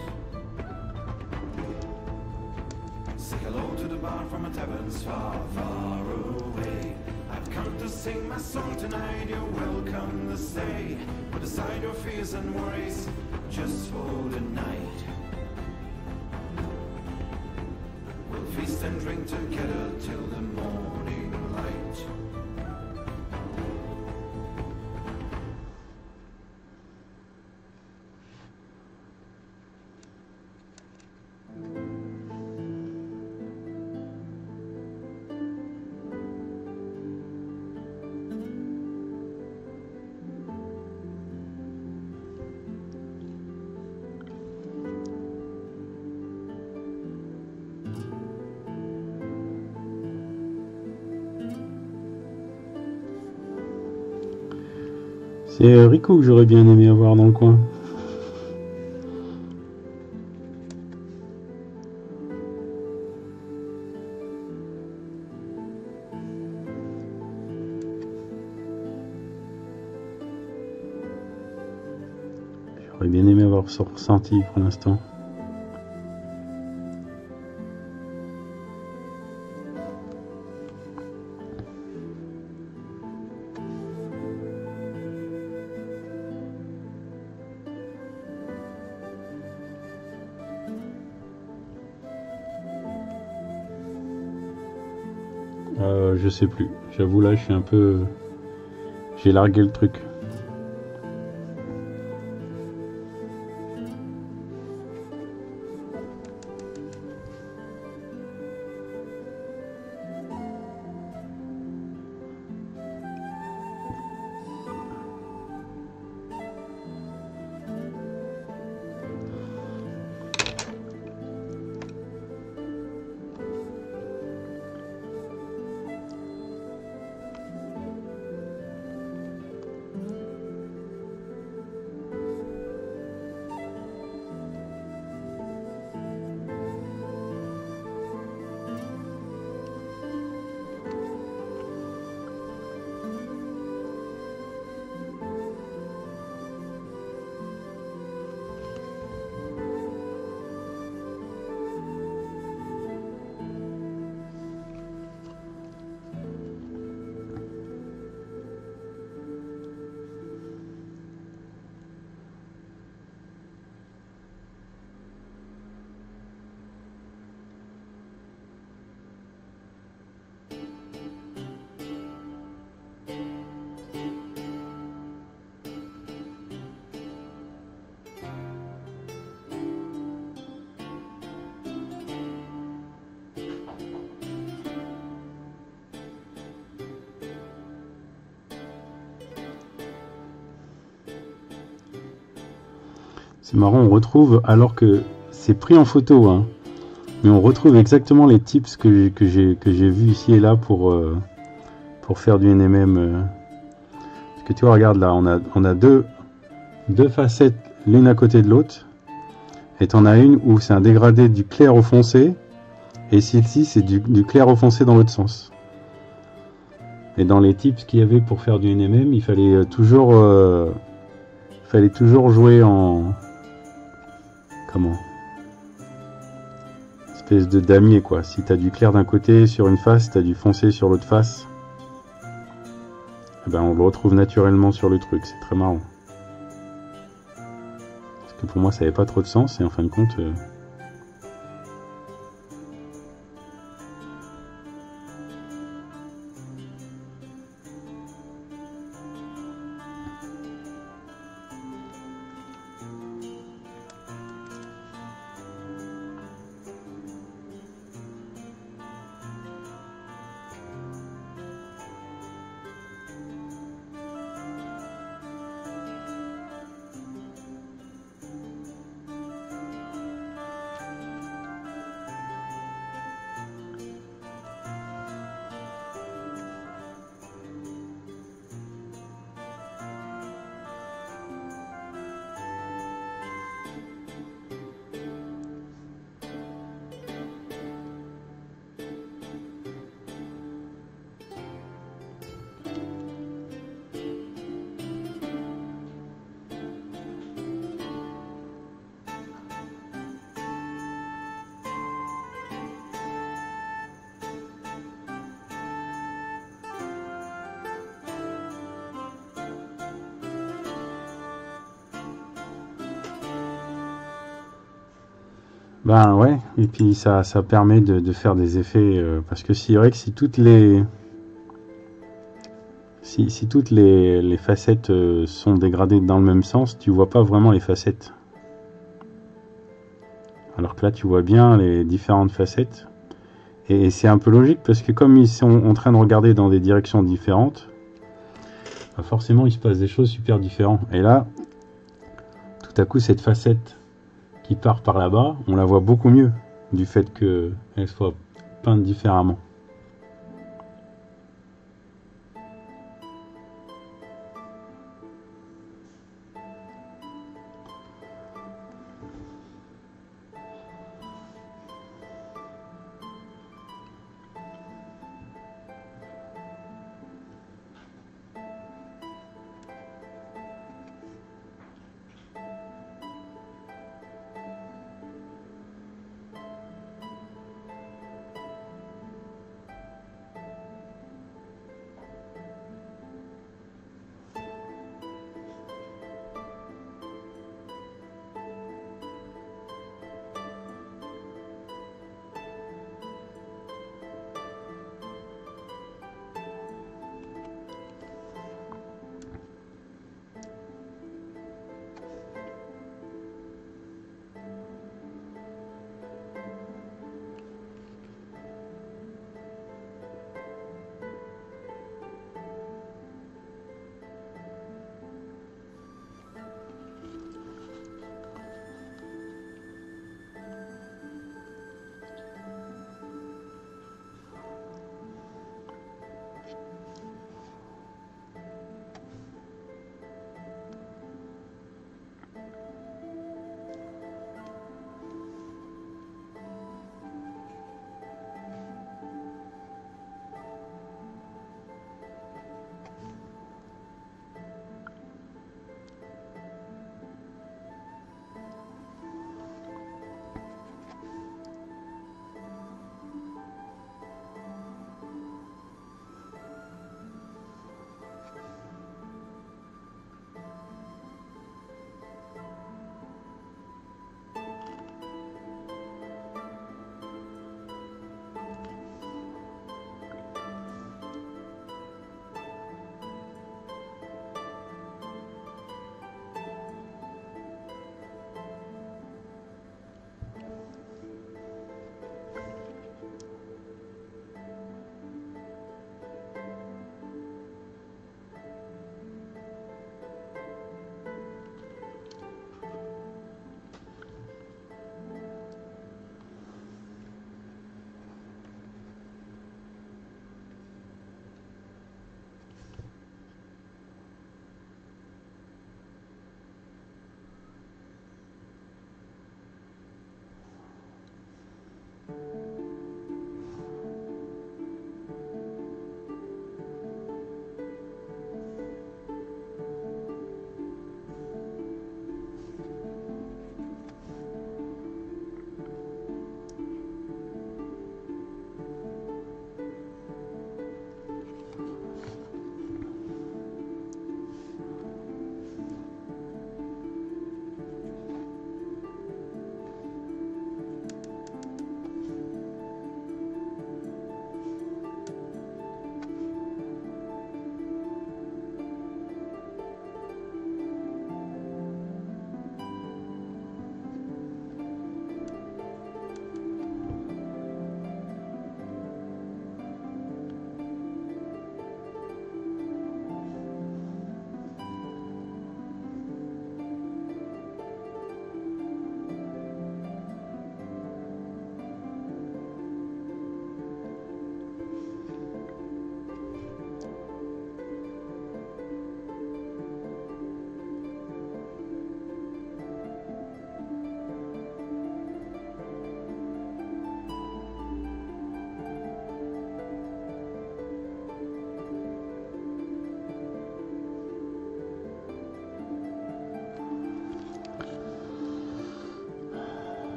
Say hello to the bar from a tavern's far, far away. I've come to sing my song tonight. You're welcome to stay. Put aside your fears and worries just for the night. C'est euh, Rico que j'aurais bien aimé avoir dans le coin. J'aurais bien aimé avoir ce ressenti pour l'instant. je sais plus. J'avoue là, je suis un peu... J'ai largué le truc. Retrouve, alors que c'est pris en photo, hein, mais on retrouve exactement les tips que, j'ai- vus ici et là pour, euh, faire du NMM. euh. Parce que tu vois, regarde là, on a, on a deux, deux facettes l'une à côté de l'autre. Et t'en as une où c'est un dégradé du clair au foncé. Et celle-ci, c'est du, clair au foncé dans l'autre sens. Et dans les tips qu'il y avait pour faire du NMM, il fallait euh, toujours, euh, il fallait toujours jouer en, espèce de damier quoi. Si t'as du clair d'un côté sur une face, t'as du foncé sur l'autre face. Eh ben on le retrouve naturellement sur le truc. C'est très marrant. Parce que pour moi, ça n'avait pas trop de sens et en fin de compte. euh, Ben ouais, et puis ça, ça permet de, faire des effets, euh, parce que c'est vrai que si toutes les si, si toutes les, les facettes euh, sont dégradées dans le même sens, tu vois pas vraiment les facettes. Alors que là, tu vois bien les différentes facettes. Et, c'est un peu logique, parce que comme ils sont en train de regarder dans des directions différentes, bah forcément il se passe des choses super différentes. Et là, tout à coup, cette facette qui part par là-bas, on la voit beaucoup mieux du fait qu'elle soit peinte différemment.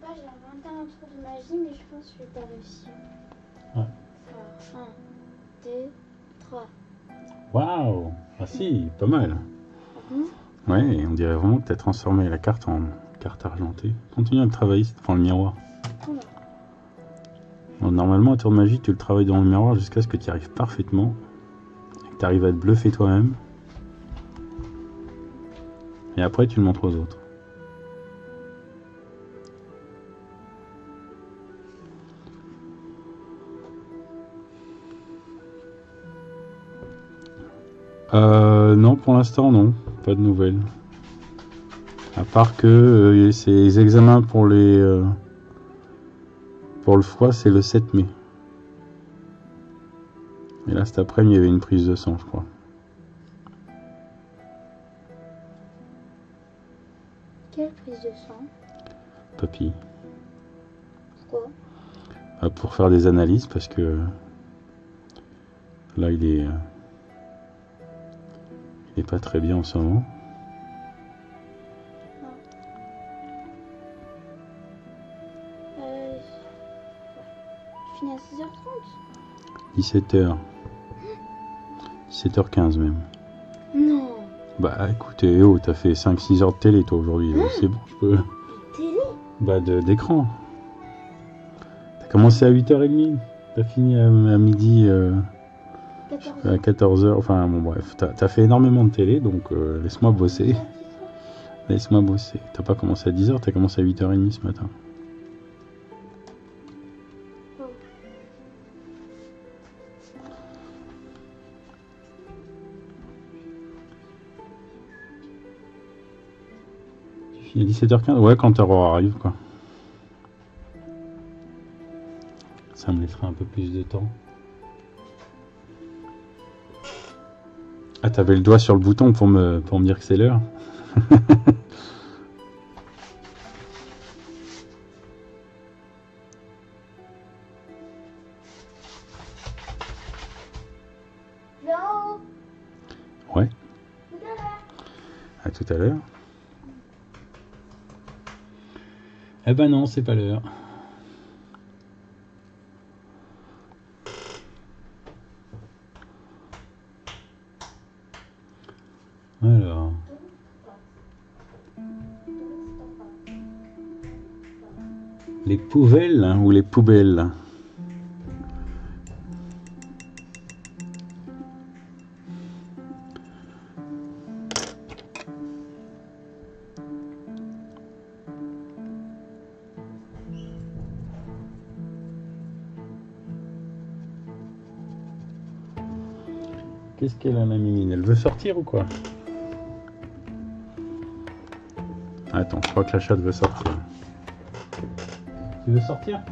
Papa, j'ai inventé un truc de magie, mais je pense que je vais pas réussir. Ouais. Alors, 1, 2, 3. Waouh Ah si, pas mal. Mhm. Ouais, on dirait vraiment que tu as transformé la carte en carte argentée. Continue à le travailler devant le miroir. Bon, normalement, un tour de magie, tu le travailles dans le miroir jusqu'à ce que tu y arrives parfaitement. Et que tu arrives à te bluffer toi-même. Et après, tu le montres aux autres. Pour l'instant, non. Pas de nouvelles. À part que euh, ces examens pour les... euh, pour le foie, c'est le 7 mai. Et là, cet après-midi, il y avait une prise de sang, je crois. Quelle prise de sang? Papy. Pourquoi Euh, Pour faire des analyses, parce que... Là, il est... pas très bien en ce moment. euh... Finis à 6h30 17h. 17h15 même. Non. Bah écoutez, oh, t'as fait 5-6 heures de télé toi aujourd'hui, donc c'est bon, je peux... Télé? Bah de- d'écran. T'as commencé à 8h30, t'as fini à, à midi, euh, 14 à 14h, enfin bon bref, t'as as fait énormément de télé, donc euh, laisse-moi bosser, laisse-moi bosser. T'as pas commencé à 10h, t'as commencé à 8h30 ce matin. Finis à 17h15 Ouais, quand Aurore arrive, quoi. Ça me laissera un peu plus de temps. Ah, t'avais le doigt sur le bouton pour me, pour me dire que c'est l'heure Ouais, Tout à l'heure à tout à l'heure. Eh ben non, c'est pas l'heure. Poubelles hein, ou les poubelles Qu'est-ce qu'elle a la mimine Elle veut sortir ou quoi? Attends, je crois que la chatte veut sortir. Tu veux sortir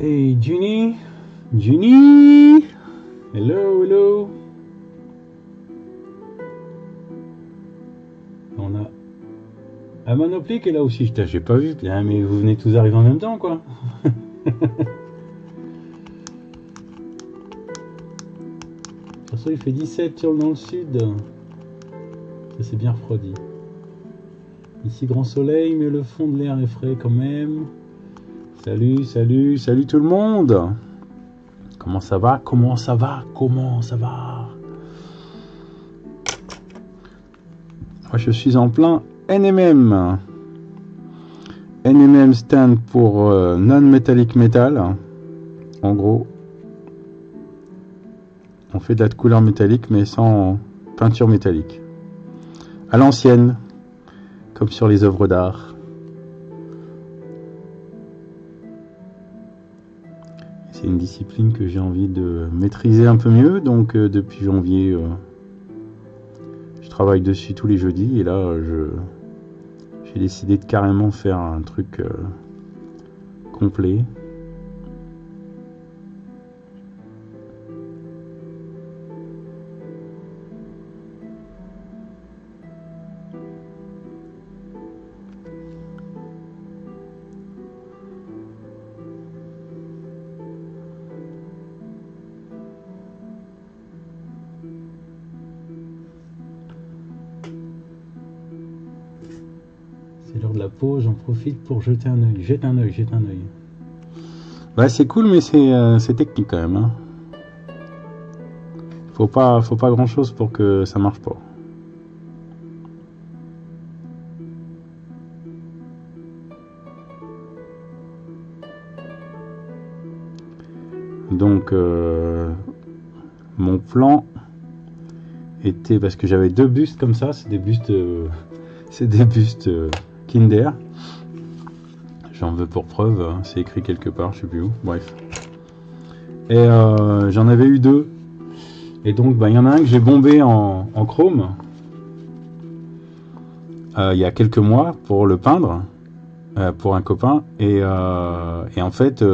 Hey Ginny Ginny Hello, hello On a Monopoly qui est là aussi, j'ai pas vu. Putain, mais vous venez tous arriver en même temps quoi. Sur ça il fait 17 sur dans le sud. Ça c'est bien refroidi. Ici grand soleil mais le fond de l'air est frais quand même. Salut, salut, salut tout le monde Comment ça va? Comment ça va? Comment ça va? Moi je suis en plein NMM. NMM stand pour euh, non-metallic metal. En gros, on fait de la couleur métallique mais sans peinture métallique. À l'ancienne, comme sur les œuvres d'art. Une discipline que j'ai envie de maîtriser un peu mieux, donc euh, depuis janvier, euh, je travaille dessus tous les jeudis et là, euh, je j'ai décidé de carrément faire un truc complet. Pour jeter un œil. Jette un œil, jette un œil. Ouais, c'est cool, mais c'est euh, technique quand même. hein. Faut pas, faut pas grand chose pour que ça marche pas. Donc, euh, mon plan était parce que j'avais deux bustes comme ça, c'est des bustes, euh, c'est des bustes Kinder. J'en veux pour preuve, hein, c'est écrit quelque part, je sais plus où. Bref. Et euh, j'en avais eu deux. Et donc, bah, il y en a un que j'ai bombé en, chrome euh, il y a quelques mois pour le peindre euh, pour un copain. Et, en fait,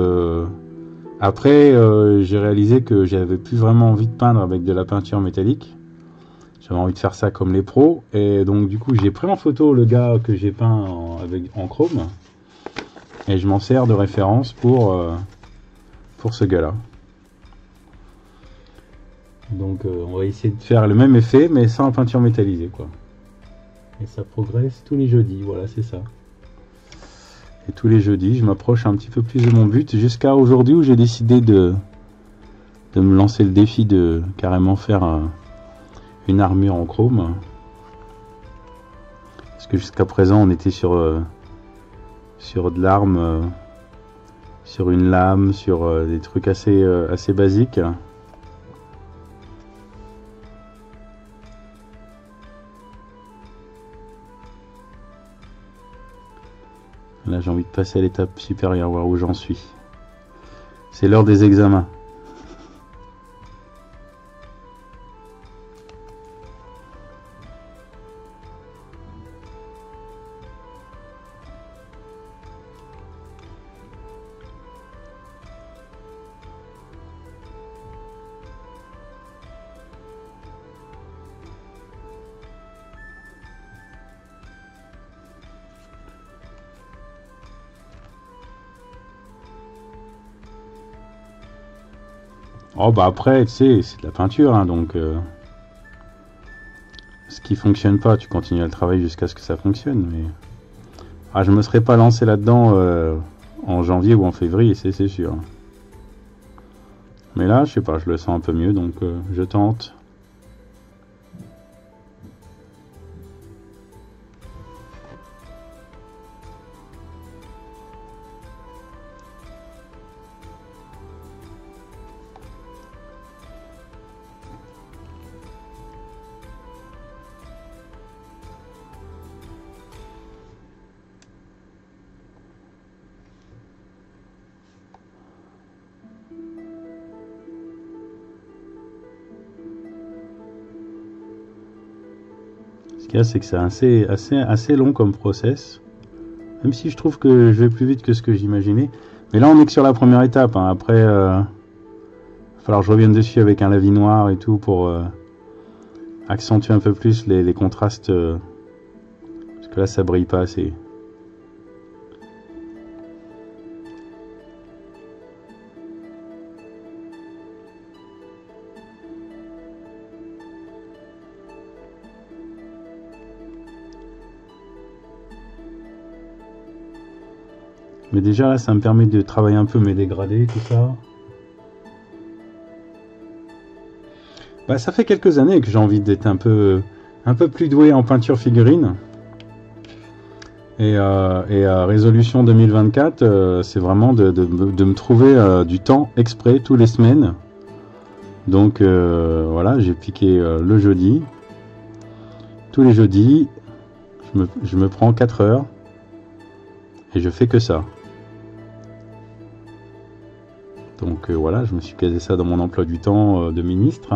après, j'ai réalisé que j'avais plus vraiment envie de peindre avec de la peinture métallique. J'avais envie de faire ça comme les pros. Et donc, du coup, j'ai pris en photo le gars que j'ai peint avec, en chrome. Et je m'en sers de référence pour, euh, pour ce gars-là. Donc, euh, on va essayer de faire le même effet, mais sans peinture métallisée, quoi. Et ça progresse tous les jeudis, voilà, c'est ça. Et tous les jeudis, je m'approche un petit peu plus de mon but, jusqu'à aujourd'hui où j'ai décidé de, de me lancer le défi de carrément faire un- une armure en chrome. Parce que jusqu'à présent, on était sur, euh, sur de l'arme, euh, sur une lame, sur euh, des trucs assez, euh, assez basiques. Là, j'ai envie de passer à l'étape supérieure, voir où j'en suis. C'est l'heure des examens. Oh bah après, tu sais, c'est de la peinture, hein, donc euh, ce qui fonctionne pas, tu continues à le travailler jusqu'à ce que ça fonctionne. Mais ah, je me serais pas lancé là-dedans euh, en janvier ou en février, c'est sûr. Mais là, je sais pas, je le sens un peu mieux, donc euh, je tente. C'est que c'est assez, assez, assez long comme process. Même si je trouve que je vais plus vite que ce que j'imaginais. Mais là, on est que sur la première étape. hein. Après, euh, va falloir que je revienne dessus avec un lavis noir et tout pour euh, accentuer un peu plus les, les contrastes. euh, parce que là, ça brille pas assez. Mais déjà là, ça me permet de travailler un peu mes dégradés, tout ça. Bah, ça fait quelques années que j'ai envie d'être un peu, un peu plus doué en peinture figurine. Et, euh, et euh, résolution 2024, euh, c'est vraiment de, me- trouver euh, du temps exprès tous les semaines. Donc euh, voilà, j'ai piqué le jeudi. Tous les jeudis, je me, je me prends 4 heures et je fais que ça. Donc euh, voilà, je me suis casé ça dans mon emploi du temps euh, de ministre.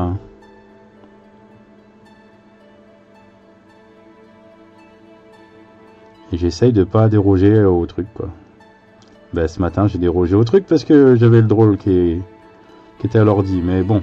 Et j'essaye de pas déroger au truc quoi. Ben, ce matin j'ai dérogé au truc parce que j'avais le drôle qui, qui était à l'ordi, mais bon.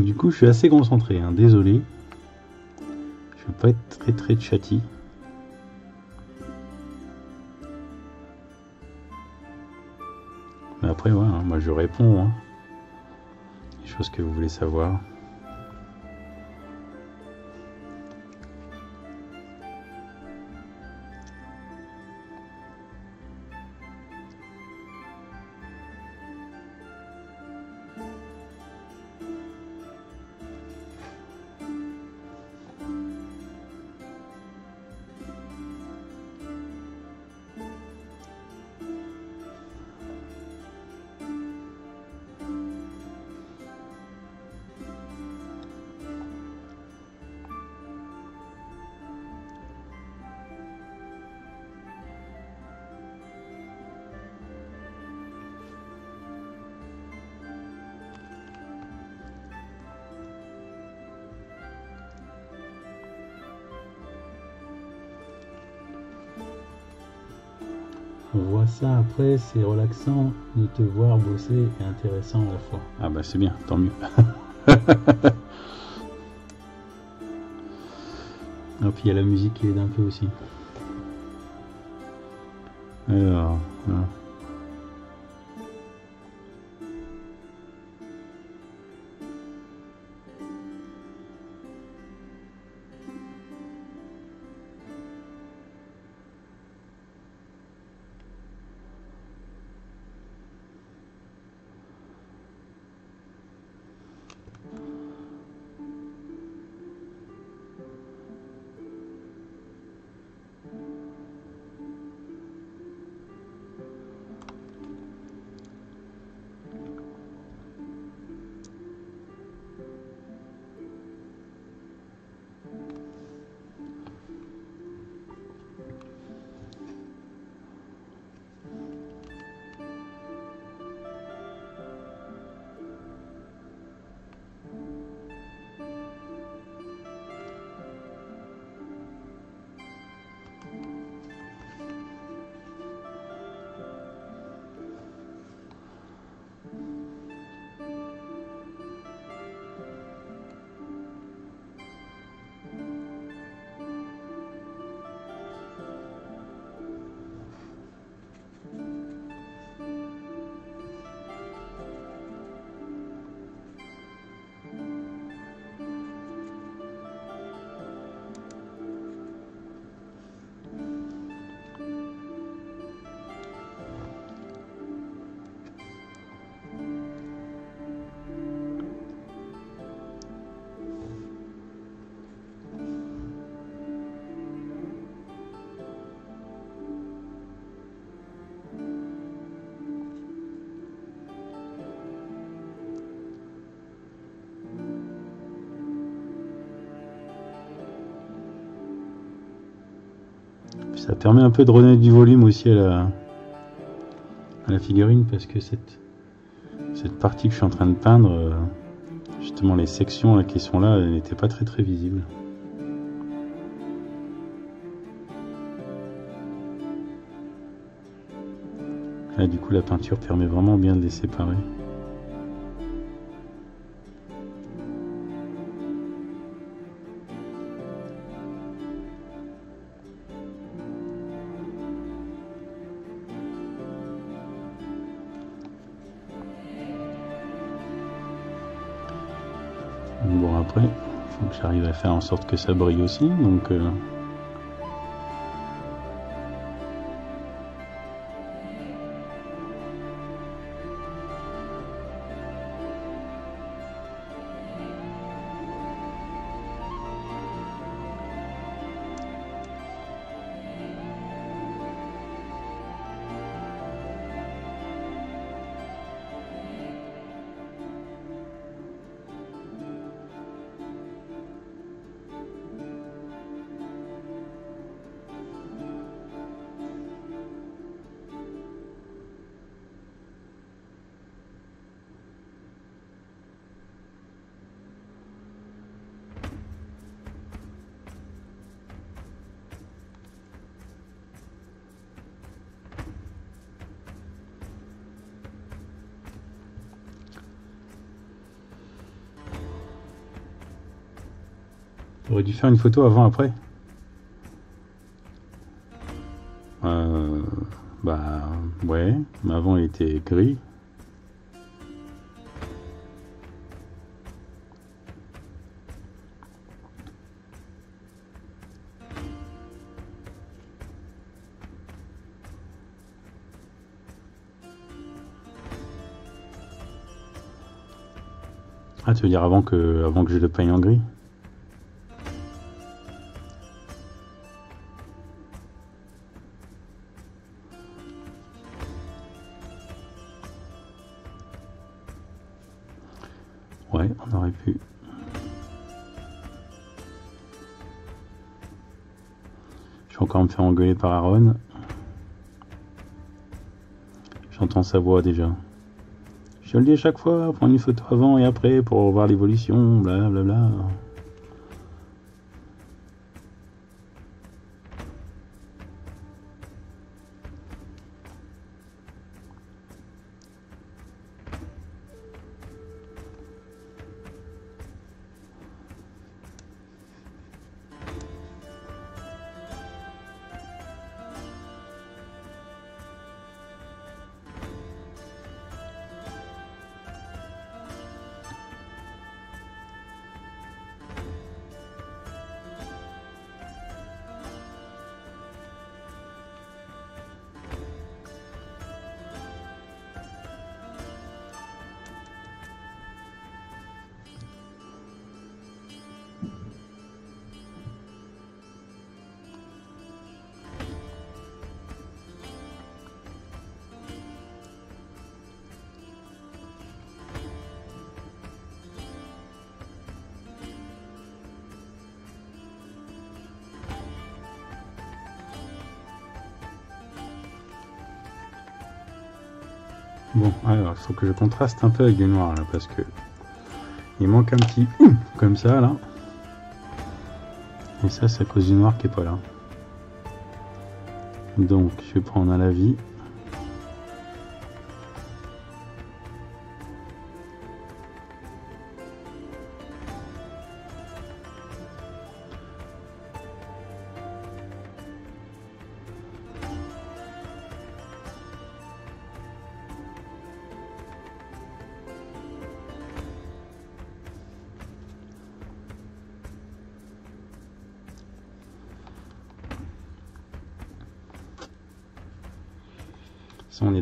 Donc du coup je suis assez concentré, hein, désolé. Je vais pas être très très chatty. Mais après ouais, hein, moi je réponds. Hein. Les choses que vous voulez savoir. Après, c'est relaxant de te voir bosser et intéressant à la fois. Ah bah c'est bien, tant mieux. Et puis il y a la musique qui aide un peu aussi. Permet un peu de redonner du volume aussi à la, à la figurine parce que cette, cette partie que je suis en train de peindre, euh, justement les sections là, qui sont là, n'étaient pas très très visibles. Là, du coup, la peinture permet vraiment bien de les séparer. Faire en sorte que ça brille aussi. Donc, j'aurais dû faire une photo avant-après. Euh, bah, ouais, mais avant il était gris. Ah, tu veux dire avant que, avant que je le peigne en gris? Faire engueuler par Aaron. J'entends sa voix déjà. Je le dis à chaque fois, prendre une photo avant et après pour voir l'évolution, blablabla. Que je contraste un peu avec du noir là parce que il manque un petit comme ça là. Et ça, c'est à cause du noir qui est pas là. Donc, je vais prendre à la vie.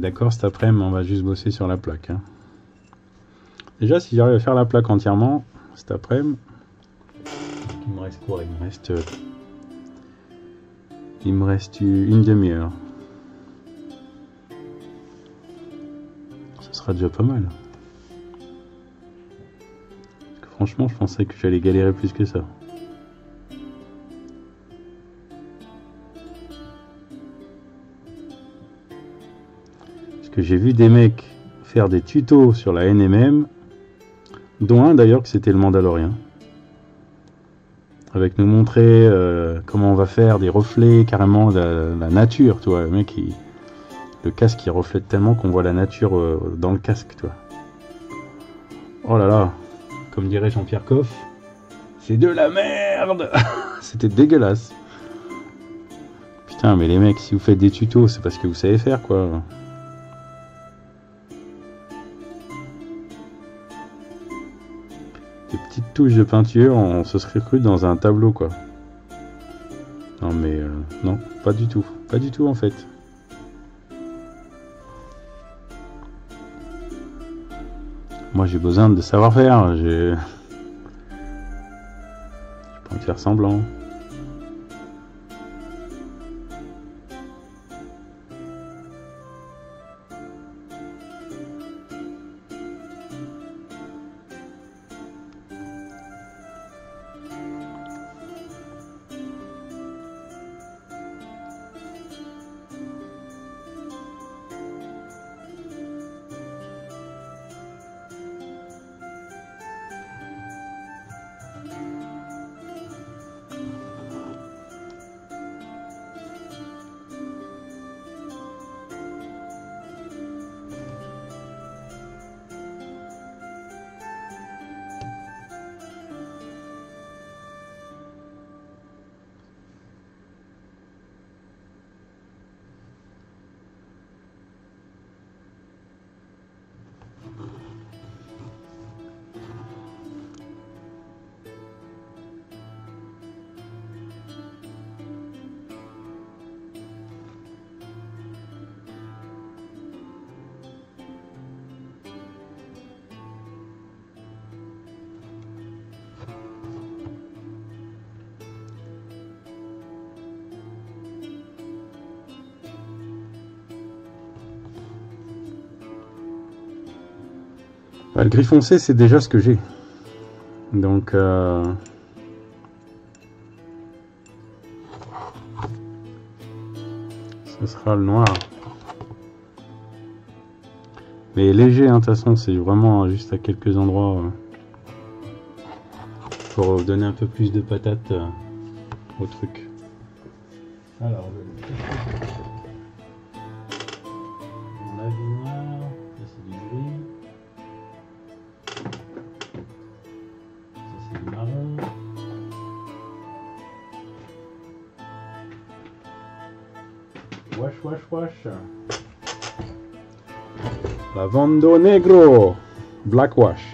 D'accord, cet après-midi, on va juste bosser sur la plaque. hein. Déjà, si j'arrive à faire la plaque entièrement, cet après-midi, il me reste quoi Il me reste, euh, il me reste une demi-heure. Ce sera déjà pas mal. Parce que franchement, je pensais que j'allais galérer plus que ça. J'ai vu des mecs faire des tutos sur la NMM, dont un d'ailleurs que c'était le Mandalorien, avec nous montrer euh, comment on va faire des reflets carrément de la, nature, tu vois. Le mec, le casque il reflète tellement qu'on voit la nature euh, dans le casque, tu vois. Oh là là, comme dirait Jean-Pierre Coff, c'est de la merde C'était dégueulasse. Putain, mais les mecs, si vous faites des tutos, c'est parce que vous savez faire, quoi. Touches de peinture, on se serait cru dans un tableau, quoi. Non, mais euh, non, pas du tout. Pas du tout, en fait. Moi, j'ai besoin de savoir-faire. Je peux pas faire semblant. Le gris foncé, c'est déjà ce que j'ai. Donc, euh... ce sera le noir. Mais léger, hein, de toute façon, c'est vraiment juste à quelques endroits euh, pour donner un peu plus de patate euh, au truc. Vondo Negro, Blackwash.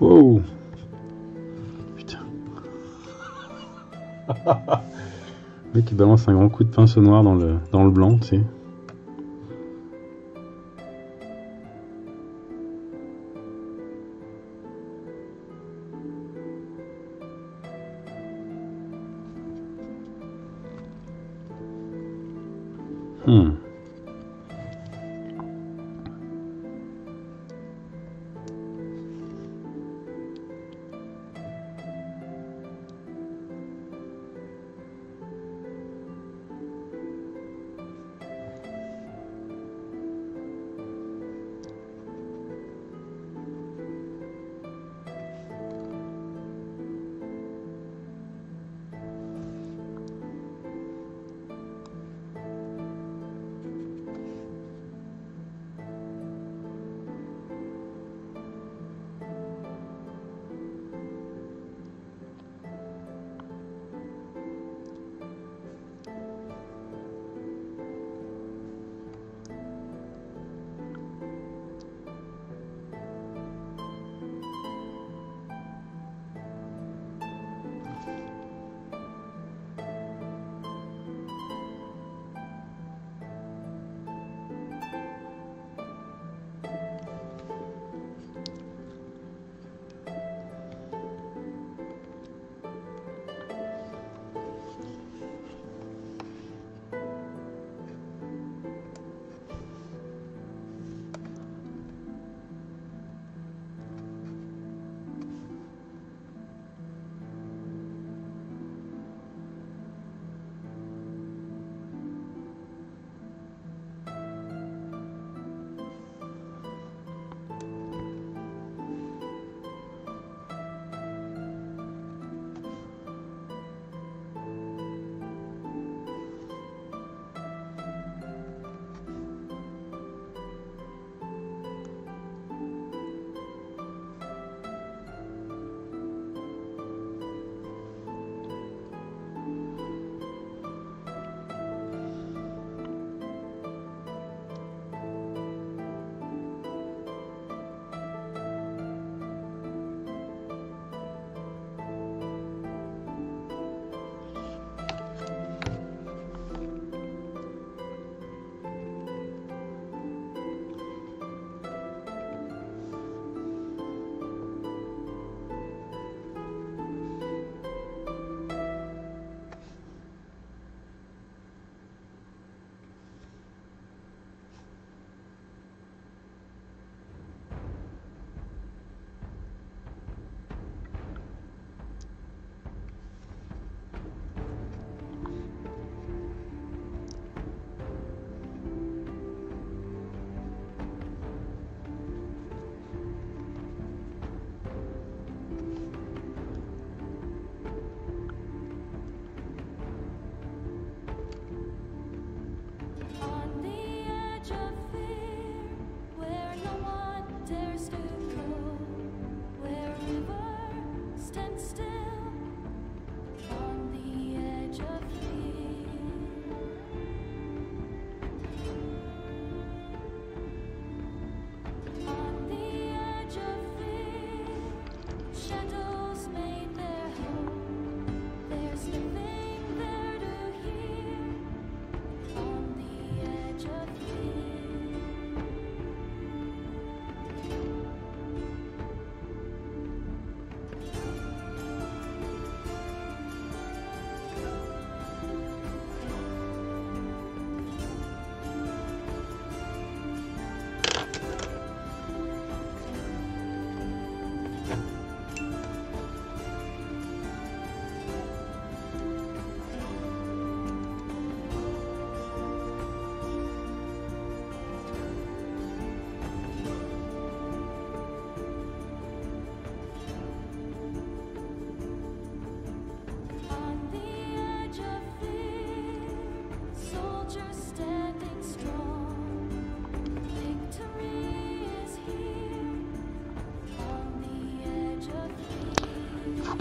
Wow Putain. Le mec il balance un grand coup de pinceau noir dans le, dans le blanc, tu sais.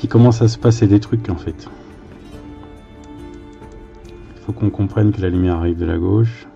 comment ça se passe des trucs en fait. Il faut qu'on comprenne que la lumière arrive de la gauche.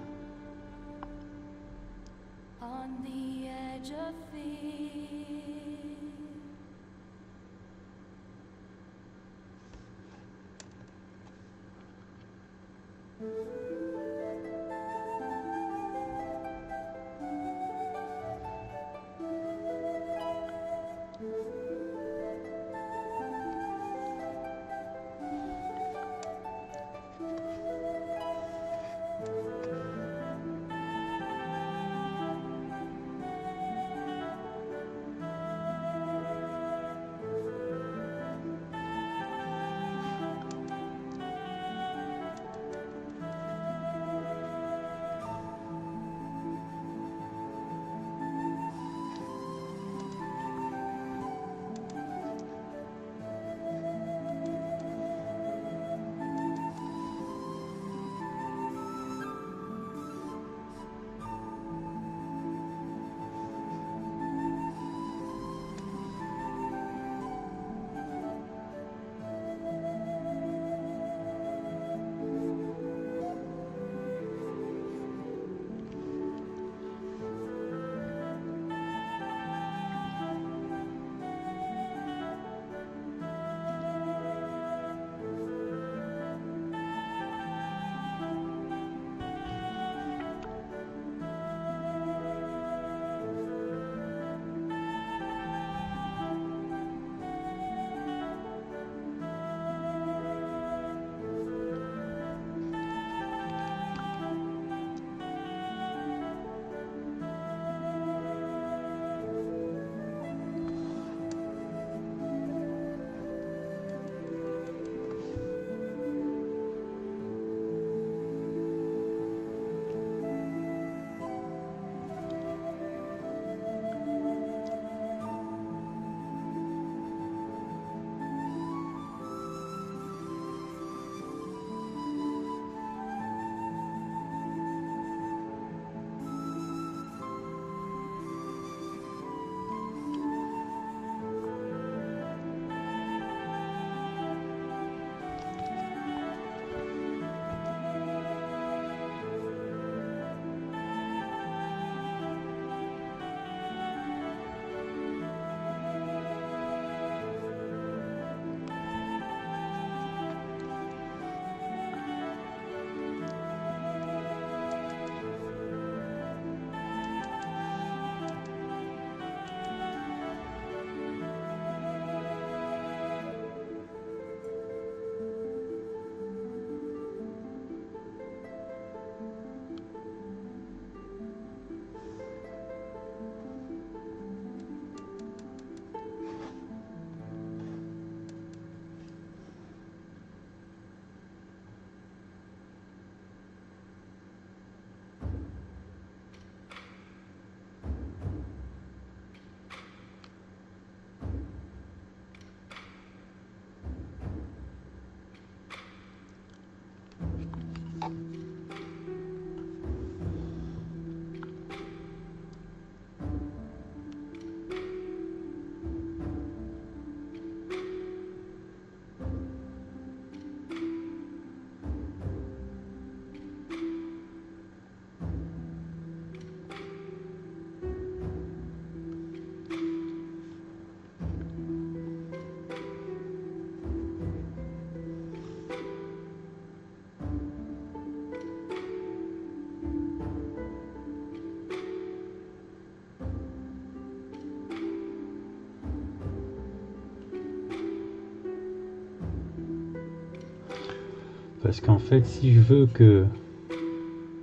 Parce qu'en fait, si je veux que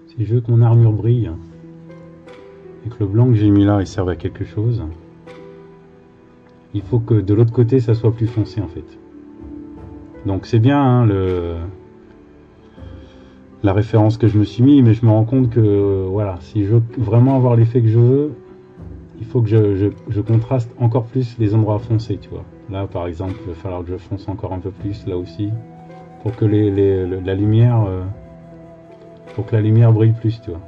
si je veux que mon armure brille et que le blanc que j'ai mis là il serve à quelque chose, il faut que de l'autre côté ça soit plus foncé en fait. Donc c'est bien hein, le la référence que je me suis mis, mais je me rends compte que voilà, si je veux vraiment avoir l'effet que je veux, il faut que je, je- je contraste encore plus les endroits foncés, tu vois. Là par exemple, il va falloir que je fonce encore un peu plus là aussi, pour que les, les- le- la lumière euh, pour que la lumière brille plus, tu vois.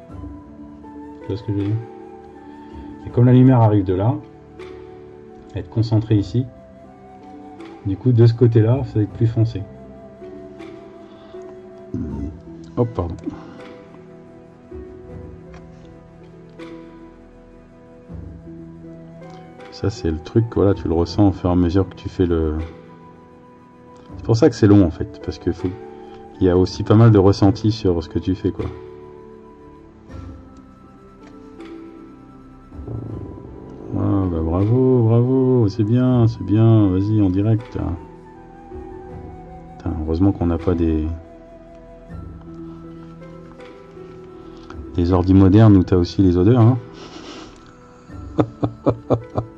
Tu vois ce que je veux dire? Et comme la lumière arrive de là, elle être concentrée ici, du coup de ce côté-là, ça va être plus foncé. Oh pardon. Ça c'est le truc, voilà, tu le ressens au fur et à mesure que tu fais le. C'est pour ça que c'est long en fait, parce que il y a aussi pas mal de ressenti sur ce que tu fais quoi. Ah bah bravo, bravo, c'est bien, c'est bien, vas-y en direct. Putain, heureusement qu'on n'a pas des. Des ordi modernes où t'as aussi les odeurs, hein.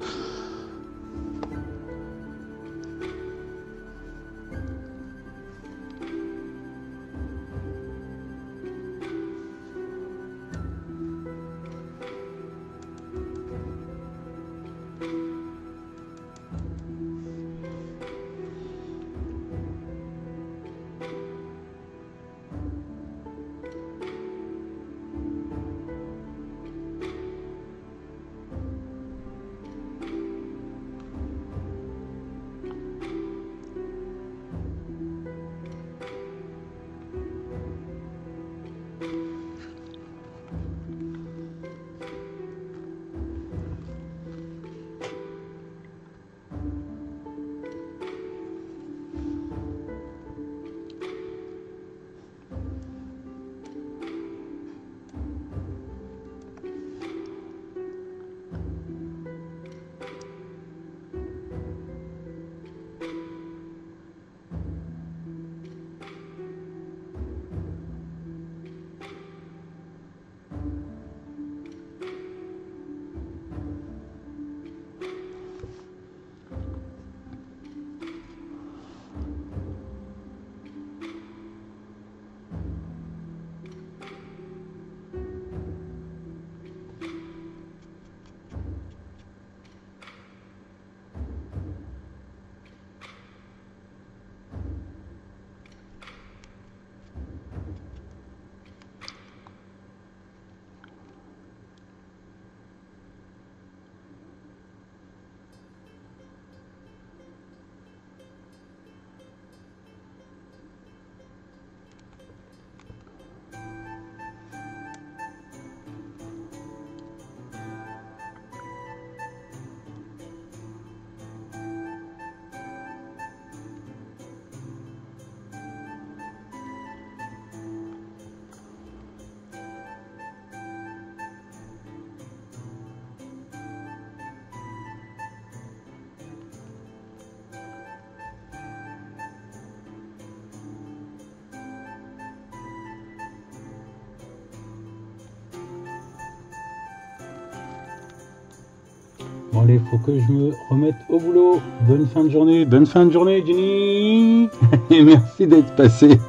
que je me remette au boulot. Bonne fin de journée, bonne fin de journée Jenny Et merci d'être passé.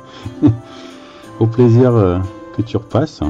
au plaisir euh, que tu repasses.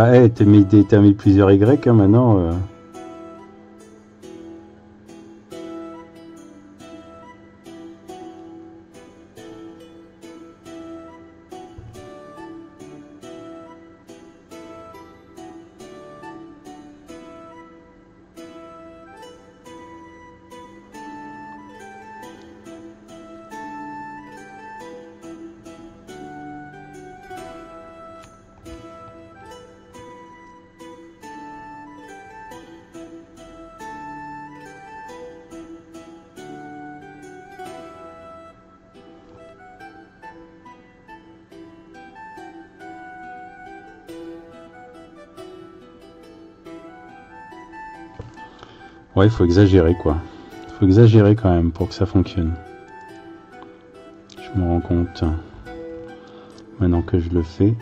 Bah, hey, t'as mis, des- t'as mis plusieurs Y hein, maintenant. euh. Ouais, il faut exagérer quoi. Faut exagérer quand même pour que ça fonctionne. Je me rends compte maintenant que je le fais.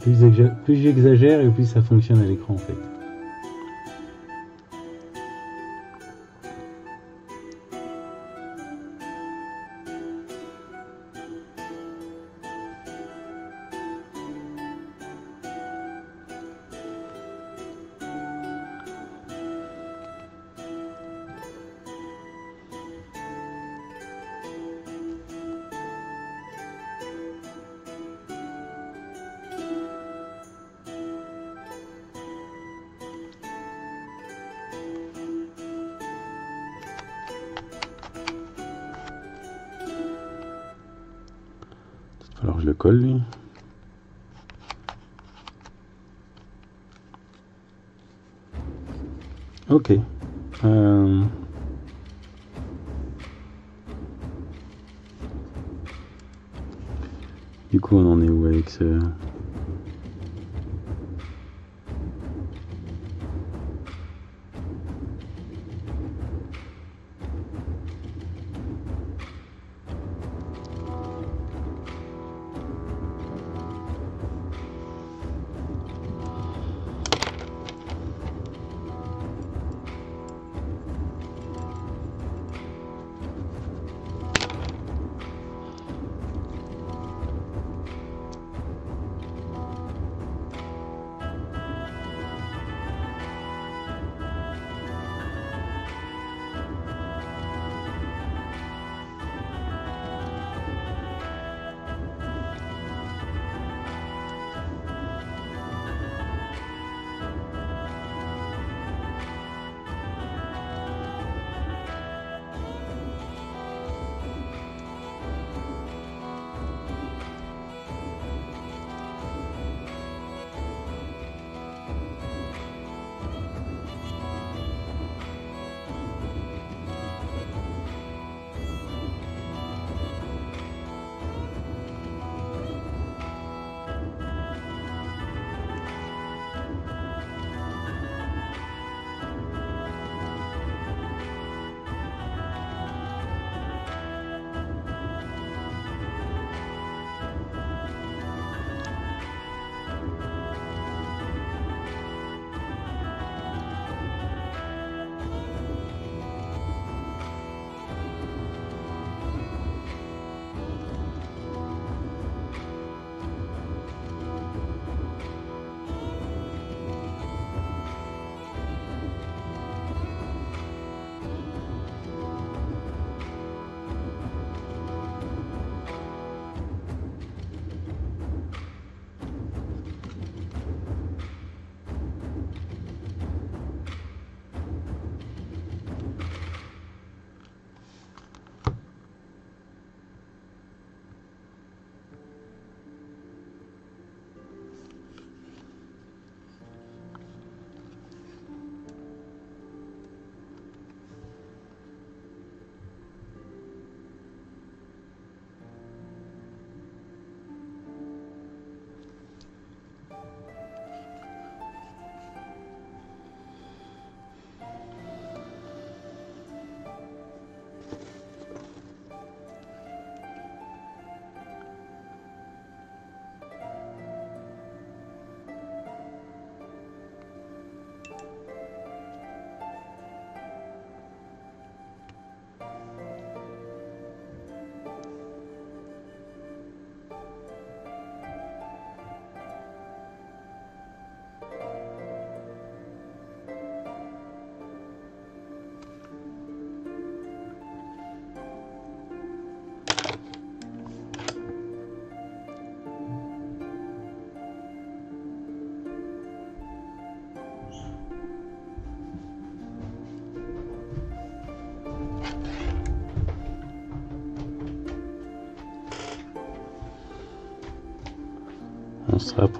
Plus, exa- plus j'exagère et plus ça fonctionne à l'écran en fait. Ok.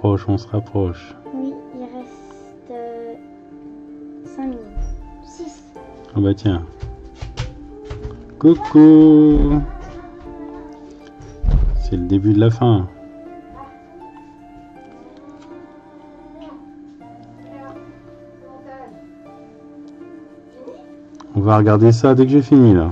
Rapproche, on se rapproche. Oui, il reste 5 minutes. 6. Ah bah tiens. Coucou C'est le début de la fin. On va regarder ça dès que j'ai fini là.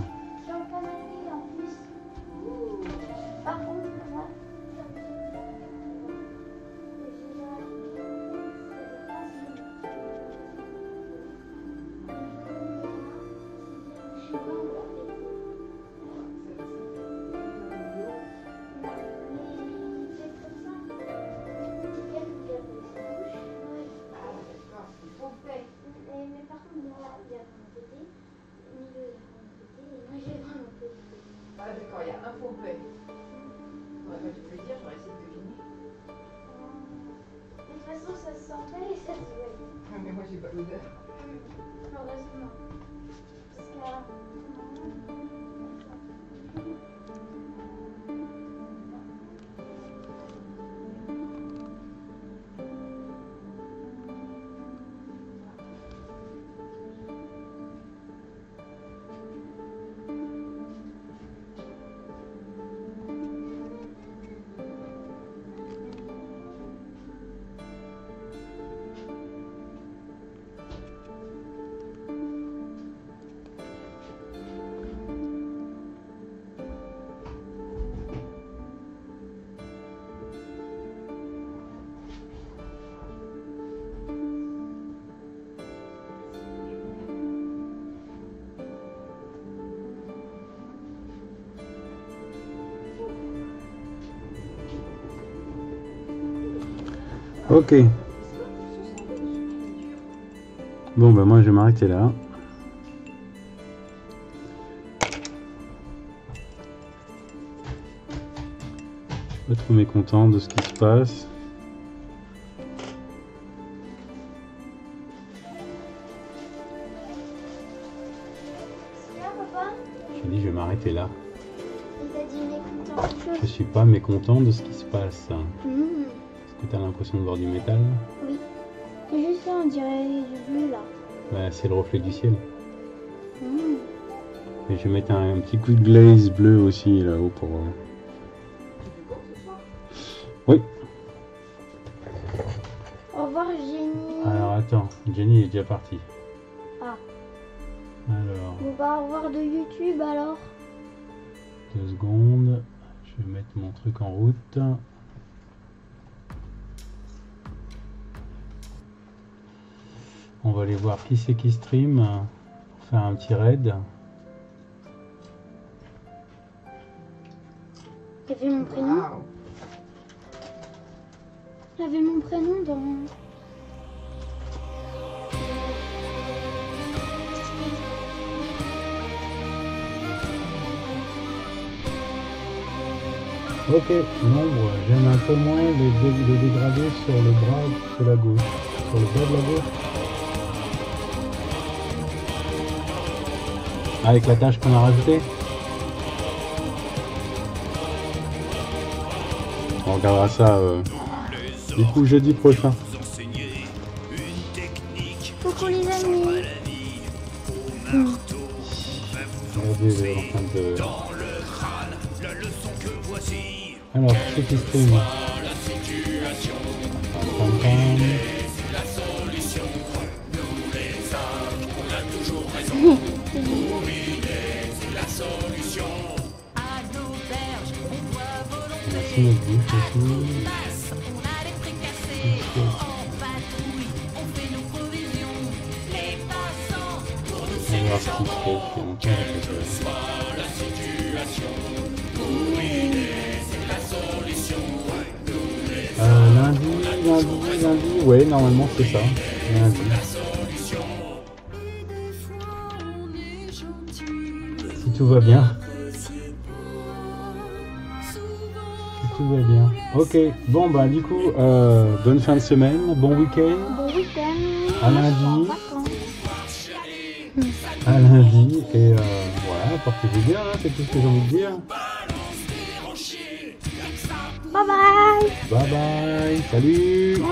Passe. J'ai dit je vais m'arrêter là. Je suis pas mécontent de ce qui se passe. Est-ce Mmh. que tu as l'impression de voir du métal? Oui. C'est juste ça, on dirait du bleu là. Bah, C'est le reflet du ciel. Mmh. Et je vais mettre un, un petit coup de glaze bleu aussi là-haut pour... Jenny est déjà partie. Ah. Alors, bah, au revoir de YouTube alors. deux secondes. Je vais mettre mon truc en route. On va aller voir qui c'est qui stream pour faire un petit raid. J'aime un peu moins les, dé- les dégradés sur le bras de la gauche. Sur le bras de la gauche. Avec la tâche qu'on a rajoutée On regardera ça euh, du coup jeudi prochain. Alors, qui c'est va bien, tout va bien. Ok, bon bah du coup, euh, bonne fin de semaine, bon week-end, Bon week-end. À lundi. À lundi, et euh, voilà, portez-vous bien, hein, c'est tout ce que j'ai envie de dire. Bye bye. Bye bye. Salut.